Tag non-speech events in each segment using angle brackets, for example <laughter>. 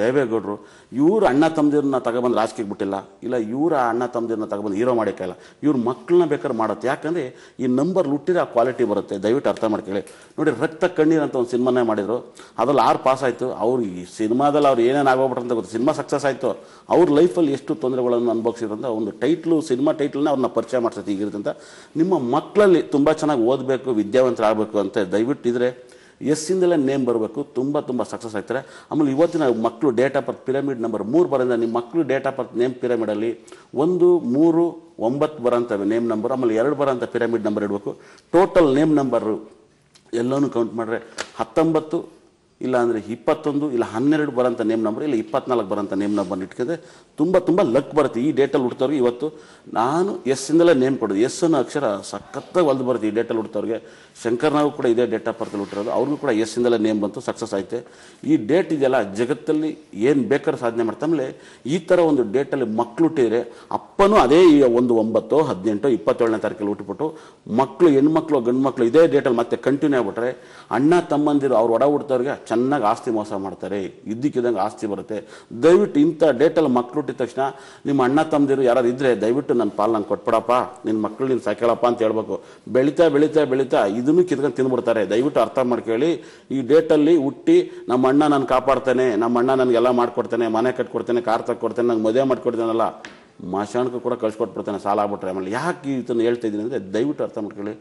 ದೇವೇಗೌಡರು, ಇವ್ರ ಅಣ್ಣ ತಮ್ಮದಿರನ್ನ ತಗೊಬಂದು ರಾಜಕೀಯಕ್ಕೆ ಬಿಟ್ಟಿಲ್ಲ. ಇಲ್ಲ, ಇವರ ಅಣ್ಣ ತಮ್ಮದಿರನ್ನ ತಗೊಬಂದು ಹೀರೋ ಮಾಡೋಕ್ಕಾಗಲ್ಲ ಇವ್ರ ಮಕ್ಕಳನ್ನ ಬೇಕಾದ್ರೆ ಮಾಡುತ್ತೆ. ಯಾಕಂದರೆ ಈ ನಂಬರ್ ಲುಟ್ಟಿರೋ ಆ ಕ್ವಾಲಿಟಿ ಬರುತ್ತೆ. ದಯವಿಟ್ಟು ಅರ್ಥ ಮಾಡ್ಕೊಳ್ಳಿ. ನೋಡಿ, ರಕ್ತ ಕಣ್ಣೀರಂತ ಒಂದು ಸಿನಿಮಾನೇ ಮಾಡಿದರು. ಅದ್ರಲ್ಲಿ ಆರು ಪಾಸ್ ಆಯಿತು. ಅವ್ರು ಈ ಸಿನಿಮಾದಲ್ಲಿ ಅವ್ರು ಏನೇನು ಆಗೋಗ್ಬಿಟ್ರು ಅಂತ ಗೊತ್ತು ಸಿನಿಮಾ ಸಕ್ಸಸ್ ಆಯಿತು. ಅವ್ರ ಲೈಫಲ್ಲಿ ಎಷ್ಟು ತೊಂದರೆಗಳನ್ನು ಅಂತ ಒಂದು ಟೈಟ್ಲು ಸಿನಿಮಾ ಟೈಟ್ಲನ್ನ ಅವ್ರನ್ನ ಪರಿಚಯ ಮಾಡ್ಸತ್ತೆ ಈಗಿರುತ್ತೆ ನಿಮ್ಮ ಮಕ್ಕಳಲ್ಲಿ ತುಂಬ ಚೆನ್ನಾಗಿ ಓದಬೇಕು, ವಿದ್ಯಾವಂತರಾಗಬೇಕು ಅಂತ ದಯವಿಟ್ಟು ಇದ್ರೆ ಎಸ್ಸಿಂದಲೇ ನೇಮ್ ಬರಬೇಕು. ತುಂಬ ತುಂಬ ಸಕ್ಸಸ್ ಆಗ್ತಾರೆ. ಆಮೇಲೆ ಇವತ್ತಿನ ಮಕ್ಕಳು date of birth pyramid number ಮೂರು ಬರೋದ್ರಿಂದ ನಿಮ್ಮ ಮಕ್ಕಳು ಡೇಟ್ ಆಫ್ ಬರ್ತ್ ನೇಮ್ ಪಿರಮಿಡಲ್ಲಿ ಒಂದು, ಮೂರು, ಒಂಬತ್ತು ಬರೋಂಥ ನೇಮ್ ನಂಬರ್ ಆಮೇಲೆ ಎರಡು ಬರೋಂಥ ಪಿರಮಿಡ್ ನಂಬರ್ ಇಡಬೇಕು. ಟೋಟಲ್ ನೇಮ್ ನಂಬರು ಎಲ್ಲನೂ ಕೌಂಟ್ ಮಾಡಿದ್ರೆ ಹತ್ತೊಂಬತ್ತು ಇಲ್ಲ ಅಂದರೆ ಇಪ್ಪತ್ತೊಂದು, ಇಲ್ಲ ಹನ್ನೆರಡು ಬರೋಂಥ ನೇಮ್ ನಂಬರ್ ಇಲ್ಲ ಇಪ್ಪತ್ನಾಲ್ಕು ಬರೋಂಥ ನೇಮ್ ನಂಬರ್ ಇಟ್ಕೊಂಡ್ರೆ ತುಂಬ ತುಂಬ ಲಕ್ ಬರುತ್ತೆ. ಈ ಡೇಟಲ್ಲಿ ಹುಡ್ತವ್ರಿಗೆ ಇವತ್ತು ನಾನು ಎಸ್ಸಿಂದಲೇ ನೇಮ್ ಕೊಡೋದು. ಎಸ್ ಅನ್ನೋ ಅಕ್ಷರ ಸಖತ್ತಾಗಿ ಒಲ್ದು ಬರುತ್ತೆ ಈ ಡೇಟಲ್ಲಿ ಹುಡ್ತವ್ರಿಗೆ. ಶಂಕರ್ನಾಗೂ ಕೂಡ ಇದೇ ಡೇಟ್ ಆಫ್ ಬರ್ತಲ್ಲಿ ಹುಟ್ಟಿರೋದು. ಅವ್ರಿಗೂ ಕೂಡ ಎಸ್ಸಿಂದಲೇ ನೇಮ್ ಬಂತು ಸಕ್ಸಸ್ ಆಯಿತು. ಈ ಡೇಟ್ ಇದೆಯಲ್ಲ, ಜಗತ್ತಲ್ಲಿ ಏನು ಬೇಕಾದ್ರೂ ಸಾಧನೆ ಮಾಡ್ತಾಮೇಲೆ ಈ ಥರ ಒಂದು ಡೇಟಲ್ಲಿ ಮಕ್ಕಳು ಹುಟ್ಟಿದರೆ ಅಪ್ಪನೂ ಅದೇ ಒಂದು ಒಂಬತ್ತು, ಹದಿನೆಂಟು, ಇಪ್ಪತ್ತೇಳನೇ ತಾರೀಕಲ್ಲಿ ಹುಟ್ಟುಬಿಟ್ಟು ಮಕ್ಕಳು ಹೆಣ್ಮಕ್ಳು ಗಂಡು ಮಕ್ಕಳು ಇದೇ ಡೇಟಲ್ಲಿ ಮತ್ತೆ ಕಂಟಿನ್ಯೂ ಆಗ್ಬಿಟ್ರೆ ಅಣ್ಣ, ತಮ್ಮಂದಿರು ಅವ್ರು ಒಡ ಹುಡ್ತವ್ರಿಗೆ ಚೆನ್ನಾಗಿ ಆಸ್ತಿ ಮೋಸ ಮಾಡ್ತಾರೆ, ಇದ್ದಕ್ಕಿದ್ದಂಗೆ ಆಸ್ತಿ ಬರುತ್ತೆ. ದಯವಿಟ್ಟು ಇಂಥ ಡೇಟಲ್ಲಿ ಮಕ್ಕಳು ಹುಟ್ಟಿದ ತಕ್ಷಣ ನಿಮ್ಮ ಅಣ್ಣ ತಮ್ಮದಿರು ಯಾರಾದ್ರು ಇದ್ರೆ ದಯವಿಟ್ಟು ನನ್ನ ಪಾಲು ನಂಗೆ ಕೊಟ್ಬಿಡಪ್ಪ ನಿನ್ನ ಮಕ್ಕಳು ನೀನು ಸಾಕ್ಯಾಳಪ್ಪ ಅಂತ ಹೇಳ್ಬೇಕು. ಬೆಳೀತಾ ಬೆಳೀತಾ ಬೆಳೀತಾ ಇದನ್ನು ಕಿತ್ಕೊಂಡು ತಿಂದ್ಬಿಡ್ತಾರೆ ದಯವಿಟ್ಟು ಅರ್ಥ ಮಾಡ್ಕೊಳ್ಳಿ, ಈ ಡೇಟಲ್ಲಿ ಹುಟ್ಟಿ ನಮ್ಮ ಅಣ್ಣ ನಾನು ಕಾಪಾಡ್ತಾನೆ, ನಮ್ಮ ಅಣ್ಣ ನನಗೆಲ್ಲ ಮಾಡ್ಕೊಡ್ತಾನೆ, ಮನೆ ಕಟ್ಕೊಡ್ತಾನೆ, ಕಾರ್ ತಕ್ಕೊಡ್ತಾನೆ, ನಂಗೆ ಮದುವೆ ಮಾಡ್ಕೊಡ್ತಾನಲ್ಲ, ಮಾಶಾಣಕ್ಕೂ ಕೂಡ ಕಳ್ಸಿಕೊಟ್ಬಿಡ್ತಾನೆ ಸಾಲ ಆಗ್ಬಿಟ್ರೆ ಆಮೇಲೆ. ಯಾಕೆ ಇದನ್ನು ಹೇಳ್ತಾ ಇದ್ದೀನಿ ಅಂದರೆ ದಯವಿಟ್ಟು ಅರ್ಥ ಮಾಡ್ಕೊಳ್ಳಿ.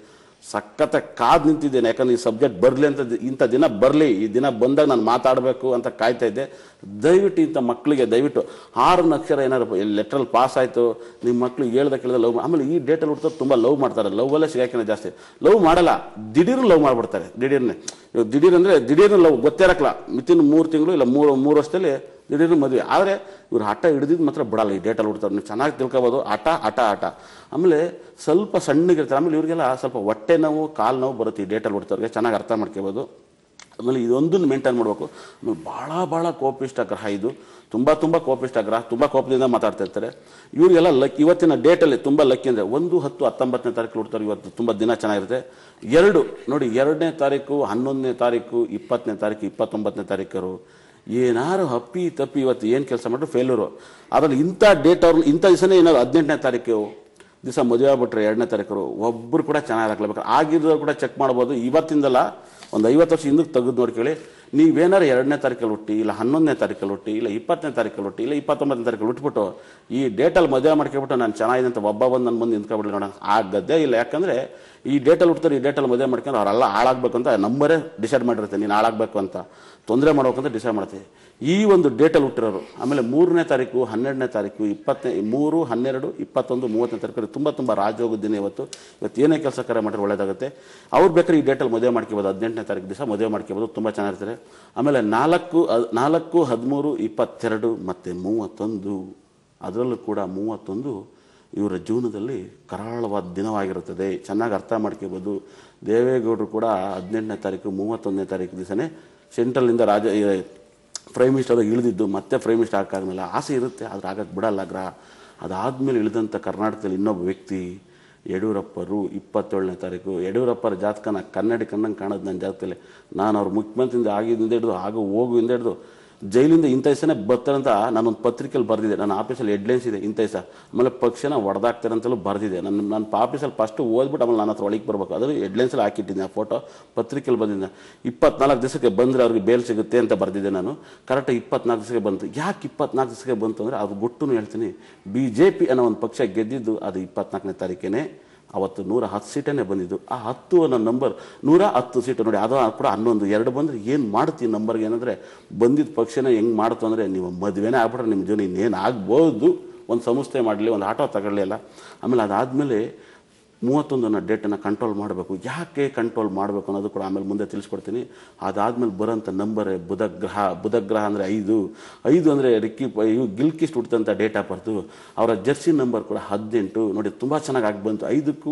ಸಖತ್ತ ಕಾದ್ ನಿಂತಿದ್ದೇನೆ. ಯಾಕಂದ್ರೆ ಈ ಸಬ್ಜೆಕ್ಟ್ ಬರಲಿ ಅಂತ ಇಂಥ ದಿನ ಬರಲಿ. ಈ ದಿನ ಬಂದಾಗ ನಾನು ಮಾತಾಡಬೇಕು ಅಂತ ಕಾಯ್ತಾ ಇದ್ದೆ. ದಯವಿಟ್ಟು ಇಂಥ ಮಕ್ಕಳಿಗೆ ದಯವಿಟ್ಟು ಆರು ಅಕ್ಷರ ಏನಾರು ಲೆಟ್ರಲ್ಲಿ ಪಾಸ್ ಆಯಿತು. ನಿಮ್ಮ ಮಕ್ಕಳು ಹೇಳ್ದ ಕೇಳಿದ ಲವ್ ಆಮೇಲೆ ಈ ಡೇಟಲ್ಲಿ ಹುಡ್ತಾರೆ ತುಂಬ ಲವ್ ಮಾಡ್ತಾರೆ. ಲವ್ವಲ್ಲೇ ಸಿಗಾಕಿನ ಜಾಸ್ತಿ. ಲವ್ ಮಾಡಲ್ಲ. ದಿಢೀರ್ ಲವ್ ಮಾಡ್ಬಿಡ್ತಾರೆ. ದಿಢೀರ್ನೇ. ದಿಢೀರ್ ಅಂದರೆ ದಿಢೀರ್ನ ಲವ್ ಗೊತ್ತೇ ಇರಕ್ಕಲ್ಲ. ಮಿತಿನ್ ಮೂರು ತಿಂಗಳು ಇಲ್ಲ ಮೂರು ಮೂರು ವರ್ಷದಲ್ಲಿ ದಿಢೀರ್ ಮದುವೆ. ಆದರೆ ಇವ್ರು ಆಟ ಹಿಡಿದಿದ್ದು ಮಾತ್ರ ಬಿಡಲ್ಲ, ಈ ಡೇಟಲ್ಲಿ ಹುಡ್ತಾರೆ. ನೀವು ಚೆನ್ನಾಗಿ ತಿಳ್ಕೊಬೋದು. ಆಟ ಆಟ ಆಟ. ಆಮೇಲೆ ಸ್ವಲ್ಪ ಸಣ್ಣಗಿರ್ತಾರೆ ಆಮೇಲೆ ಇವರಿಗೆಲ್ಲ ಸ್ವಲ್ಪ ಹೊಟ್ಟೆ ನೋವು, ಕಾಲು ನೋವು ಬರುತ್ತೆ ಈ ಡೇಟಲ್ಲಿ ಹುಡ್ತವ್ರಿಗೆ ಚೆನ್ನಾಗಿ ಅರ್ಥ ಮಾಡ್ಕೋಬೋದು. ಆಮೇಲೆ ಇದೊಂದನ್ನು ಮೇಂಟೈನ್ ಮಾಡಬೇಕು. ಆಮೇಲೆ ಭಾಳ ಭಾಳ ಕೋಪಿಷ್ಟ ಗ್ರಹ ಇದು. ತುಂಬ ತುಂಬ ಕೋಪಿಷ್ಟ ಗ್ರಹ ತುಂಬ ಕೋಪದಿಂದ ಮಾತಾಡ್ತಾ ಇರ್ತಾರೆ. ಇವರಿಗೆಲ್ಲ ಲಕ್, ಇವತ್ತಿನ ಡೇಟಲ್ಲಿ ತುಂಬ ಲಕ್ಕಿ ಅಂದರೆ ಒಂದು, ಹತ್ತು, ಹತ್ತೊಂಬತ್ತನೇ ತಾರೀಕು ಹುಡ್ತಾರೆ ಇವತ್ತು. ತುಂಬ ದಿನ ಚೆನ್ನಾಗಿರುತ್ತೆ. ಎರಡು, ನೋಡಿ, ಎರಡನೇ ತಾರೀಕು ಹನ್ನೊಂದನೇ ತಾರೀಕು ಇಪ್ಪತ್ತನೇ ತಾರೀಕು ಇಪ್ಪತ್ತೊಂಬತ್ತನೇ ತಾರೀಕರು ಏನಾರು ಅಪ್ಪಿ ತಪ್ಪಿ ಇವತ್ತು ಏನು ಕೆಲಸ ಮಾಡಿದ್ರು ಫೇಲ್ಯೂರು ಅದರಲ್ಲಿ ಇಂಥ ಡೇಟ್ ಅವ್ರು, ಇಂಥ ದಿವಸನೇ ಏನಾದ್ರು ಹದಿನೆಂಟನೇ ತಾರೀಕು, ದಿವಸ ಮದುವೆ ಆಗ್ಬಿಟ್ರೆ ಎರಡನೇ ತಾರೀಕು ಒಬ್ಬರು ಕೂಡ ಚೆನ್ನಾಗಿ ಹಾಕ್ಲೇಬೇಕು. ಆಗಿರೋರು ಕೂಡ ಚೆಕ್ ಮಾಡ್ಬೋದು. ಇವತ್ತಿಂದಲ್ಲ ಒಂದು ಐವತ್ತು ವರ್ಷ ಹಿಂದಕ್ಕೆ ತೆಗೆದು ನೋಡ್ಕೊಳ್ಳಿ ನೀವೇನಾರು ಎರಡನೇ ತಾರೀಕಲ್ಲಿ ಹುಟ್ಟಿ, ಇಲ್ಲ ಹನ್ನೊಂದನೇ ತಾರೀಕಲ್ಲಿ ಹುಟ್ಟಿ, ಇಲ್ಲ ಇಪ್ಪತ್ತನೇ ತಾರೀಕಲ್ಲಿ ಹುಟ್ಟಿ, ಇಲ್ಲ ಇಪ್ಪತ್ತೊಂಬತ್ತನೇ ತಾರೀಕಲ್ಲಿ ಹುಟ್ಬಿಟ್ಟು ಈ ಡೇಟಲ್ಲಿ ಮದುವೆ ಮಾಡ್ಕೊಬಿಟ್ಟು ನಾನು ಚೆನ್ನಾಗಿದೆ ಅಂತ ಒಬ್ಬ ಬಂದು ನನ್ನ ಮುಂದೆ ನಿಂತ್ಕೊಬಿಡ್ಲಿ ನೋಡೋಣ ಗದ್ದೆ ಇಲ್ಲ. ಯಾಕಂದರೆ ಈ ಡೇಟಲ್ಲಿ ಹುಡ್ತಾರೆ ಈ ಡೇಟಲ್ಲಿ ಮದುವೆ ಮಾಡ್ಕೊಂಡು ಅವರೆಲ್ಲ ಹಾಳಾಗಬೇಕು ಅಂತ ನಂಬರೇ ಡಿಸೈಡ್ ಮಾಡಿರುತ್ತೆ ನೀನು ಹಾಳಾಗಬೇಕು ಅಂತ. ತೊಂದರೆ ಮಾಡ್ಬೇಕಂತ ಡಿಸೈಡ್ ಮಾಡ್ತೀವಿ. ಈ ಒಂದು ಡೇಟಲ್ಲಿ ಹುಟ್ಟಿರೋರು, ಆಮೇಲೆ ಮೂರನೇ ತಾರೀಕು, ಹನ್ನೆರಡನೇ ತಾರೀಕು, ಇಪ್ಪತ್ತನೇ, ಮೂರು, ಹನ್ನೆರಡು, ಇಪ್ಪತ್ತೊಂದು, ಮೂವತ್ತನೇ ತಾರೀಕು ತುಂಬ ತುಂಬ ರಾಜೋಗ ದಿನ ಇವತ್ತು. ಇವತ್ತು ಏನೇ ಕೆಲಸ ಕಾರ್ಯ ಮಾಡಿದ್ರೆ ಒಳ್ಳೆಯದಾಗುತ್ತೆ ಅವ್ರು ಬೇಕಾದ್ರೆ ಈ ಡೇಟಲ್ಲಿ ಮದುವೆ ಮಾಡ್ಕೋಬೋದು. ಹದಿನೆಂಟನೇ ತಾರೀಕು ದಿವಸ ಮದುವೆ ಮಾಡ್ಕೋಬೋದು. ತುಂಬ ಚೆನ್ನಾಗಿರ್ತಾರೆ ಆಮೇಲೆ ನಾಲ್ಕು ನಾಲ್ಕು, ಹದಿಮೂರು, ಇಪ್ಪತ್ತೆರಡು, ಮತ್ತು ಮೂವತ್ತೊಂದು, ಅದರಲ್ಲೂ ಕೂಡ ಮೂವತ್ತೊಂದು ಇವರ ಜೀವನದಲ್ಲಿ ಕರಾಳವಾದ ದಿನವಾಗಿರುತ್ತದೆ. ಚೆನ್ನಾಗಿ ಅರ್ಥ ಮಾಡ್ಕೋಬೋದು. ದೇವೇಗೌಡರು ಕೂಡ ಹದಿನೆಂಟನೇ ತಾರೀಕು, ಮೂವತ್ತೊಂದನೇ ತಾರೀಕು ದಿವಸನೇ ಸೆಂಟ್ರಲ್ನಿಂದ ರಾಜ ಪ್ರೈಮ್ ಮಿನಿಸ್ಟರ್ ಇಳಿದಿದ್ದು, ಮತ್ತೆ ಪ್ರೈಮ್ ಮಿನಿಸ್ಟರ್ ಹಾಕಾದ್ಮೇಲೆ ಆಸೆ ಇರುತ್ತೆ, ಆದರೆ ಆಗಕ್ಕೆ ಬಿಡಲ್ಲ ಗ್ರಹ. ಅದಾದಮೇಲೆ ಇಳಿದಂಥ ಕರ್ನಾಟಕದಲ್ಲಿ ಇನ್ನೊಬ್ಬ ವ್ಯಕ್ತಿ ಯಡಿಯೂರಪ್ಪರು ಇಪ್ಪತ್ತೇಳನೇ ತಾರೀಕು. ಯಡಿಯೂರಪ್ಪರ ಜಾತಕನ ಕನ್ನಡಿಗನ್ನಂಗೆ ಕಾಣೋದು ನನ್ನ ಜಾತಕದಲ್ಲಿ. ನಾನು ಅವ್ರ ಮುಖ್ಯಮಂತ್ರಿಯಿಂದ ಆಗಿದ್ದಿಂದ ಹಿಡಿದು ಹಾಗೂ ಹೋಗುವಿಂದ ಹಿಡಿದು ಜೈಲಿಂದ ಇಂಥ ದಿವಸನೇ ಬರ್ತಾರಂತ ನಾನೊಂದು ಪತ್ರಿಕೆಯಲ್ಲಿ ಬರೆದಿದೆ. ನನ್ನ ಆಫೀಸಲ್ಲಿ ಹೆಡ್ಲೈನ್ಸ್ ಇದೆ ಇಂಥ ದಿವಸ ಆಮೇಲೆ ಪಕ್ಷನ ಹೊಡೆದಾಕ್ತಾರೆ ಅಂತಲೂ ಬರೆದಿದೆ. ನನ್ನ ನನ್ನ ಆಫೀಸಲ್ಲಿ ಫಸ್ಟ್ ಓದ್ಬಿಟ್ಟು ಆಮೇಲೆ ನನ್ನ ಹತ್ರ ಒಳಗೆ ಬರಬೇಕು. ಅದು ಹೆಡ್ಲೈನ್ಸಲ್ಲಿ ಹಾಕಿಟ್ಟಿದ್ದೆ ಆ ಫೋಟೋ ಪತ್ರಿಕೆಯಲ್ಲಿ ಬಂದಿದ್ದೆ ಇಪ್ಪತ್ನಾಲ್ಕು ದಿವಸಕ್ಕೆ ಬಂದರೆ ಅವ್ರಿಗೆ ಬೇಲ್ ಸಿಗುತ್ತೆ ಅಂತ ಬರೆದಿದ್ದೆ ನಾನು. ಕರೆಕ್ಟ್ ಇಪ್ಪತ್ನಾಲ್ಕು ದಿವಸಕ್ಕೆ ಬಂತು. ಯಾಕೆ ಇಪ್ಪತ್ನಾಲ್ಕು ದಿವಸಕ್ಕೆ ಬಂತು ಅಂದರೆ ಅದು ಗುಟ್ಟುನು ಹೇಳ್ತೀನಿ. ಬಿ ಜೆ ಪಿ ಅನ್ನೋ ಒಂದು ಪಕ್ಷ ಗೆದ್ದಿದ್ದು ಅದು ಇಪ್ಪತ್ನಾಲ್ಕನೇ ತಾರೀಕೇನೆ ಅವತ್ತು ನೂರ ಹತ್ತು ಸೀಟನ್ನೇ ಬಂದಿದ್ದು. ಆ ಹತ್ತು ಅನ್ನೋ ನಂಬರ್ ನೂರ ಹತ್ತು ಸೀಟು ನೋಡಿ ಅದು ಕೂಡ ಹನ್ನೊಂದು, ಎರಡು ಬಂದರೆ ಏನು ಮಾಡ್ತೀನಿ ನಂಬರ್ಗೆ ಏನಂದರೆ ಬಂದಿದ್ದ ಪಕ್ಷನ ಹೆಂಗೆ ಮಾಡ್ತು ಅಂದರೆ, ನೀವು ಮದುವೆನೇ ಆಗ್ಬಿಟ್ರೆ ನಿಮ್ಮ ಜೀವನ ಇನ್ನೇನು ಆಗ್ಬೋದು. ಒಂದು ಸಂಸ್ಥೆ ಮಾಡಲಿ, ಒಂದು ಆಟೋ ತಗೊಳ್ಳಿ ಅಲ್ಲ. ಆಮೇಲೆ ಅದಾದಮೇಲೆ ಮೂವತ್ತೊಂದನ್ನು ಡೇಟನ್ನು ಕಂಟ್ರೋಲ್ ಮಾಡಬೇಕು. ಯಾಕೆ ಕಂಟ್ರೋಲ್ ಮಾಡಬೇಕು ಅನ್ನೋದು ಕೂಡ ಆಮೇಲೆ ಮುಂದೆ ತಿಳಿಸ್ಕೊಡ್ತೀನಿ. ಅದಾದಮೇಲೆ ಬರೋಂಥ ನಂಬರ್ ಬುಧಗ್ರಹ ಬುಧಗ್ರಹ ಅಂದರೆ ಐದು. ಐದು ಅಂದರೆ ರಿಕ್ಕಿ ಇವು ಗಿಲ್ಕಿಸ್ಟ್ ಹುಟ್ಟಿದಂಥ ಡೇಟ್ ಆಫ್ ಅವರ ಜರ್ಸಿ ನಂಬರ್ ಕೂಡ ಹದಿನೆಂಟು. ನೋಡಿ, ತುಂಬ ಚೆನ್ನಾಗಿ ಆಗಿ ಬಂತು. ಐದಕ್ಕೂ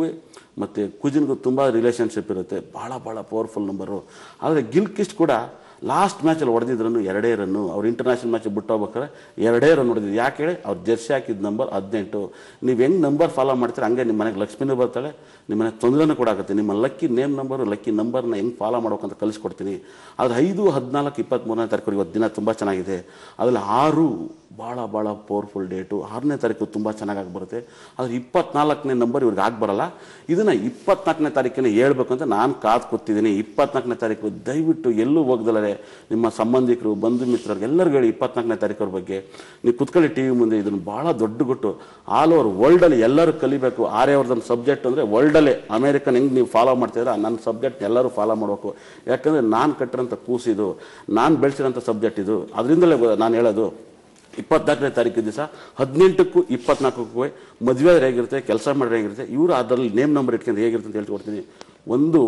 ಮತ್ತು ಕುಜಿನ್ಗೂ ತುಂಬ ರಿಲೇಷನ್ಶಿಪ್ ಇರುತ್ತೆ. ಭಾಳ ಭಾಳ ಪವರ್ಫುಲ್ ನಂಬರು ಆದರೆ ಗಿಲ್ಕಿಸ್ಟ್ ಕೂಡ ಲಾಸ್ಟ್ ಮ್ಯಾಚಲ್ಲಿ ಹೊಡೆದಿದ್ರನ್ನು ಎರಡೇ ರನ್ನು. ಅವ್ರು ಇಂಟರ್ನ್ಯಾಷನಲ್ ಮ್ಯಾಚ್ ಬಿಟ್ಟು ಎರಡೇ ರನ್ ಹೊಡೆದಿದ್ರು ಯಾಕೆ ಹೇಳಿ? ಅವ್ರು ಜರ್ಸಿ ಹಾಕಿದ ನಂಬರ್ ಹದಿನೆಂಟು. ನೀವು ಹೆಂಗೆ ನಂಬರ್ ಫಾಲೋ ಮಾಡ್ತೀರಾ? ಹಂಗೆ ನಿಮ್ಮ ಮನೆಗೆ ಲಕ್ಷ್ಮಿನೂ ಬರ್ತಾಳೆ. ನಿಮ್ಮ ಮನೆಗೆ ತೊಂದರೆನೂ ಕೂಡ ಆಗುತ್ತೆ. ನಿಮ್ಮ ಲಕ್ಕಿ ನೇಮ್ ನಂಬರು ಲಕ್ಕಿ ನಂಬರ್ನ ಹೆಂಗೆ ಫಾಲೋ ಮಾಡ್ಬೇಕಂತ ಕಲಿಸ್ಕೊಡ್ತೀನಿ. ಆದರೆ ಐದು, ಹದಿನಾಲ್ಕು ಇಪ್ಪತ್ತ್ಮೂರನೇ ತಾರೀಕು ಇವತ್ತು ದಿನ ತುಂಬ ಚೆನ್ನಾಗಿದೆ. ಅದರಲ್ಲಿ ಆರು ಭಾಳ ಭಾಳ ಪವರ್ಫುಲ್ ಡೇಟು ಆರನೇ ತಾರೀಕು ತುಂಬ ಚೆನ್ನಾಗಿ ಬರುತ್ತೆ. ಆದರೆ ಇಪ್ಪತ್ನಾಲ್ಕನೇ ನಂಬರ್ ಇವ್ರಿಗೆ ಆಗಿ ಬರಲ್ಲ. ಇದನ್ನು ಇಪ್ಪತ್ನಾಲ್ಕನೇ ತಾರೀಕಿನ ಹೇಳ್ಬೇಕಂತ ನಾನು ಕಾದು ಕೂತಿದ್ದೀನಿ ಇಪ್ಪತ್ನಾಲ್ಕನೇ ತಾರೀಕು ದಯವಿಟ್ಟು ಎಲ್ಲೂ ಹೋಗ್ದಲ್ಲರೆ. ನಿಮ್ಮ ಸಂಬಂಧಿಕರು, ಬಂಧು ಮಿತ್ರರಿಗೆ ಎಲ್ಲರಿಗೂ ಹೇಳಿ ಇಪ್ಪತ್ನಾಲ್ಕನೇ ತಾರೀಕರ ಬಗ್ಗೆ ನೀವು ಕುತ್ಕೊಳ್ಳಿ ಟಿ ವಿ ಮುಂದೆ, ಇದನ್ನು ಭಾಳ ದೊಡ್ಡ ಗುಟ್ಟು. ಆಲ್ ಓವರ್ ವರ್ಲ್ಡಲ್ಲಿ ಎಲ್ಲರೂ ಕಲಿಬೇಕು. ಆರ್ಯವರ್ಧನ್ ಸಬ್ಜೆಕ್ಟ್ ಅಂದರೆ ವರ್ಲ್ಡಲ್ಲೇ ಅಮೇರಿಕನ್ ಹೆಂಗೆ ನೀವು ಫಾಲೋ ಮಾಡ್ತಿದ್ರೆ ನನ್ನ ಸಬ್ಜೆಕ್ಟ್ ಎಲ್ಲರೂ ಫಾಲೋ ಮಾಡಬೇಕು. ಯಾಕಂದರೆ ನಾನು ಕಟ್ಟಿರೋಂಥ ಕೂಸಿದು ನಾನು ಬೆಳೆಸಿರೋಂಥ ಸಬ್ಜೆಕ್ಟ್ ಇದು. ಅದರಿಂದಲೇ ನಾನು ಹೇಳೋದು. ಇಪ್ಪತ್ನಾಲ್ಕನೇ ತಾರೀಕು ದಿವಸ ಹದಿನೆಂಟಕ್ಕೂ ಇಪ್ಪತ್ನಾಲ್ಕಕ್ಕೂ ಮದುವೆ ಹೇಗಿರುತ್ತೆ? ಕೆಲಸ ಮಾಡಿದ್ರೆ ಹೇಗಿರುತ್ತೆ? ಇವರು ಅದರಲ್ಲಿ ನೇಮ್ ನಂಬರ್ ಇಟ್ಕೊಂಡು ಹೇಗಿರುತ್ತೆ ಅಂತ ಹೇಳ್ಕೊಡ್ತೀನಿ. ಒಂದು,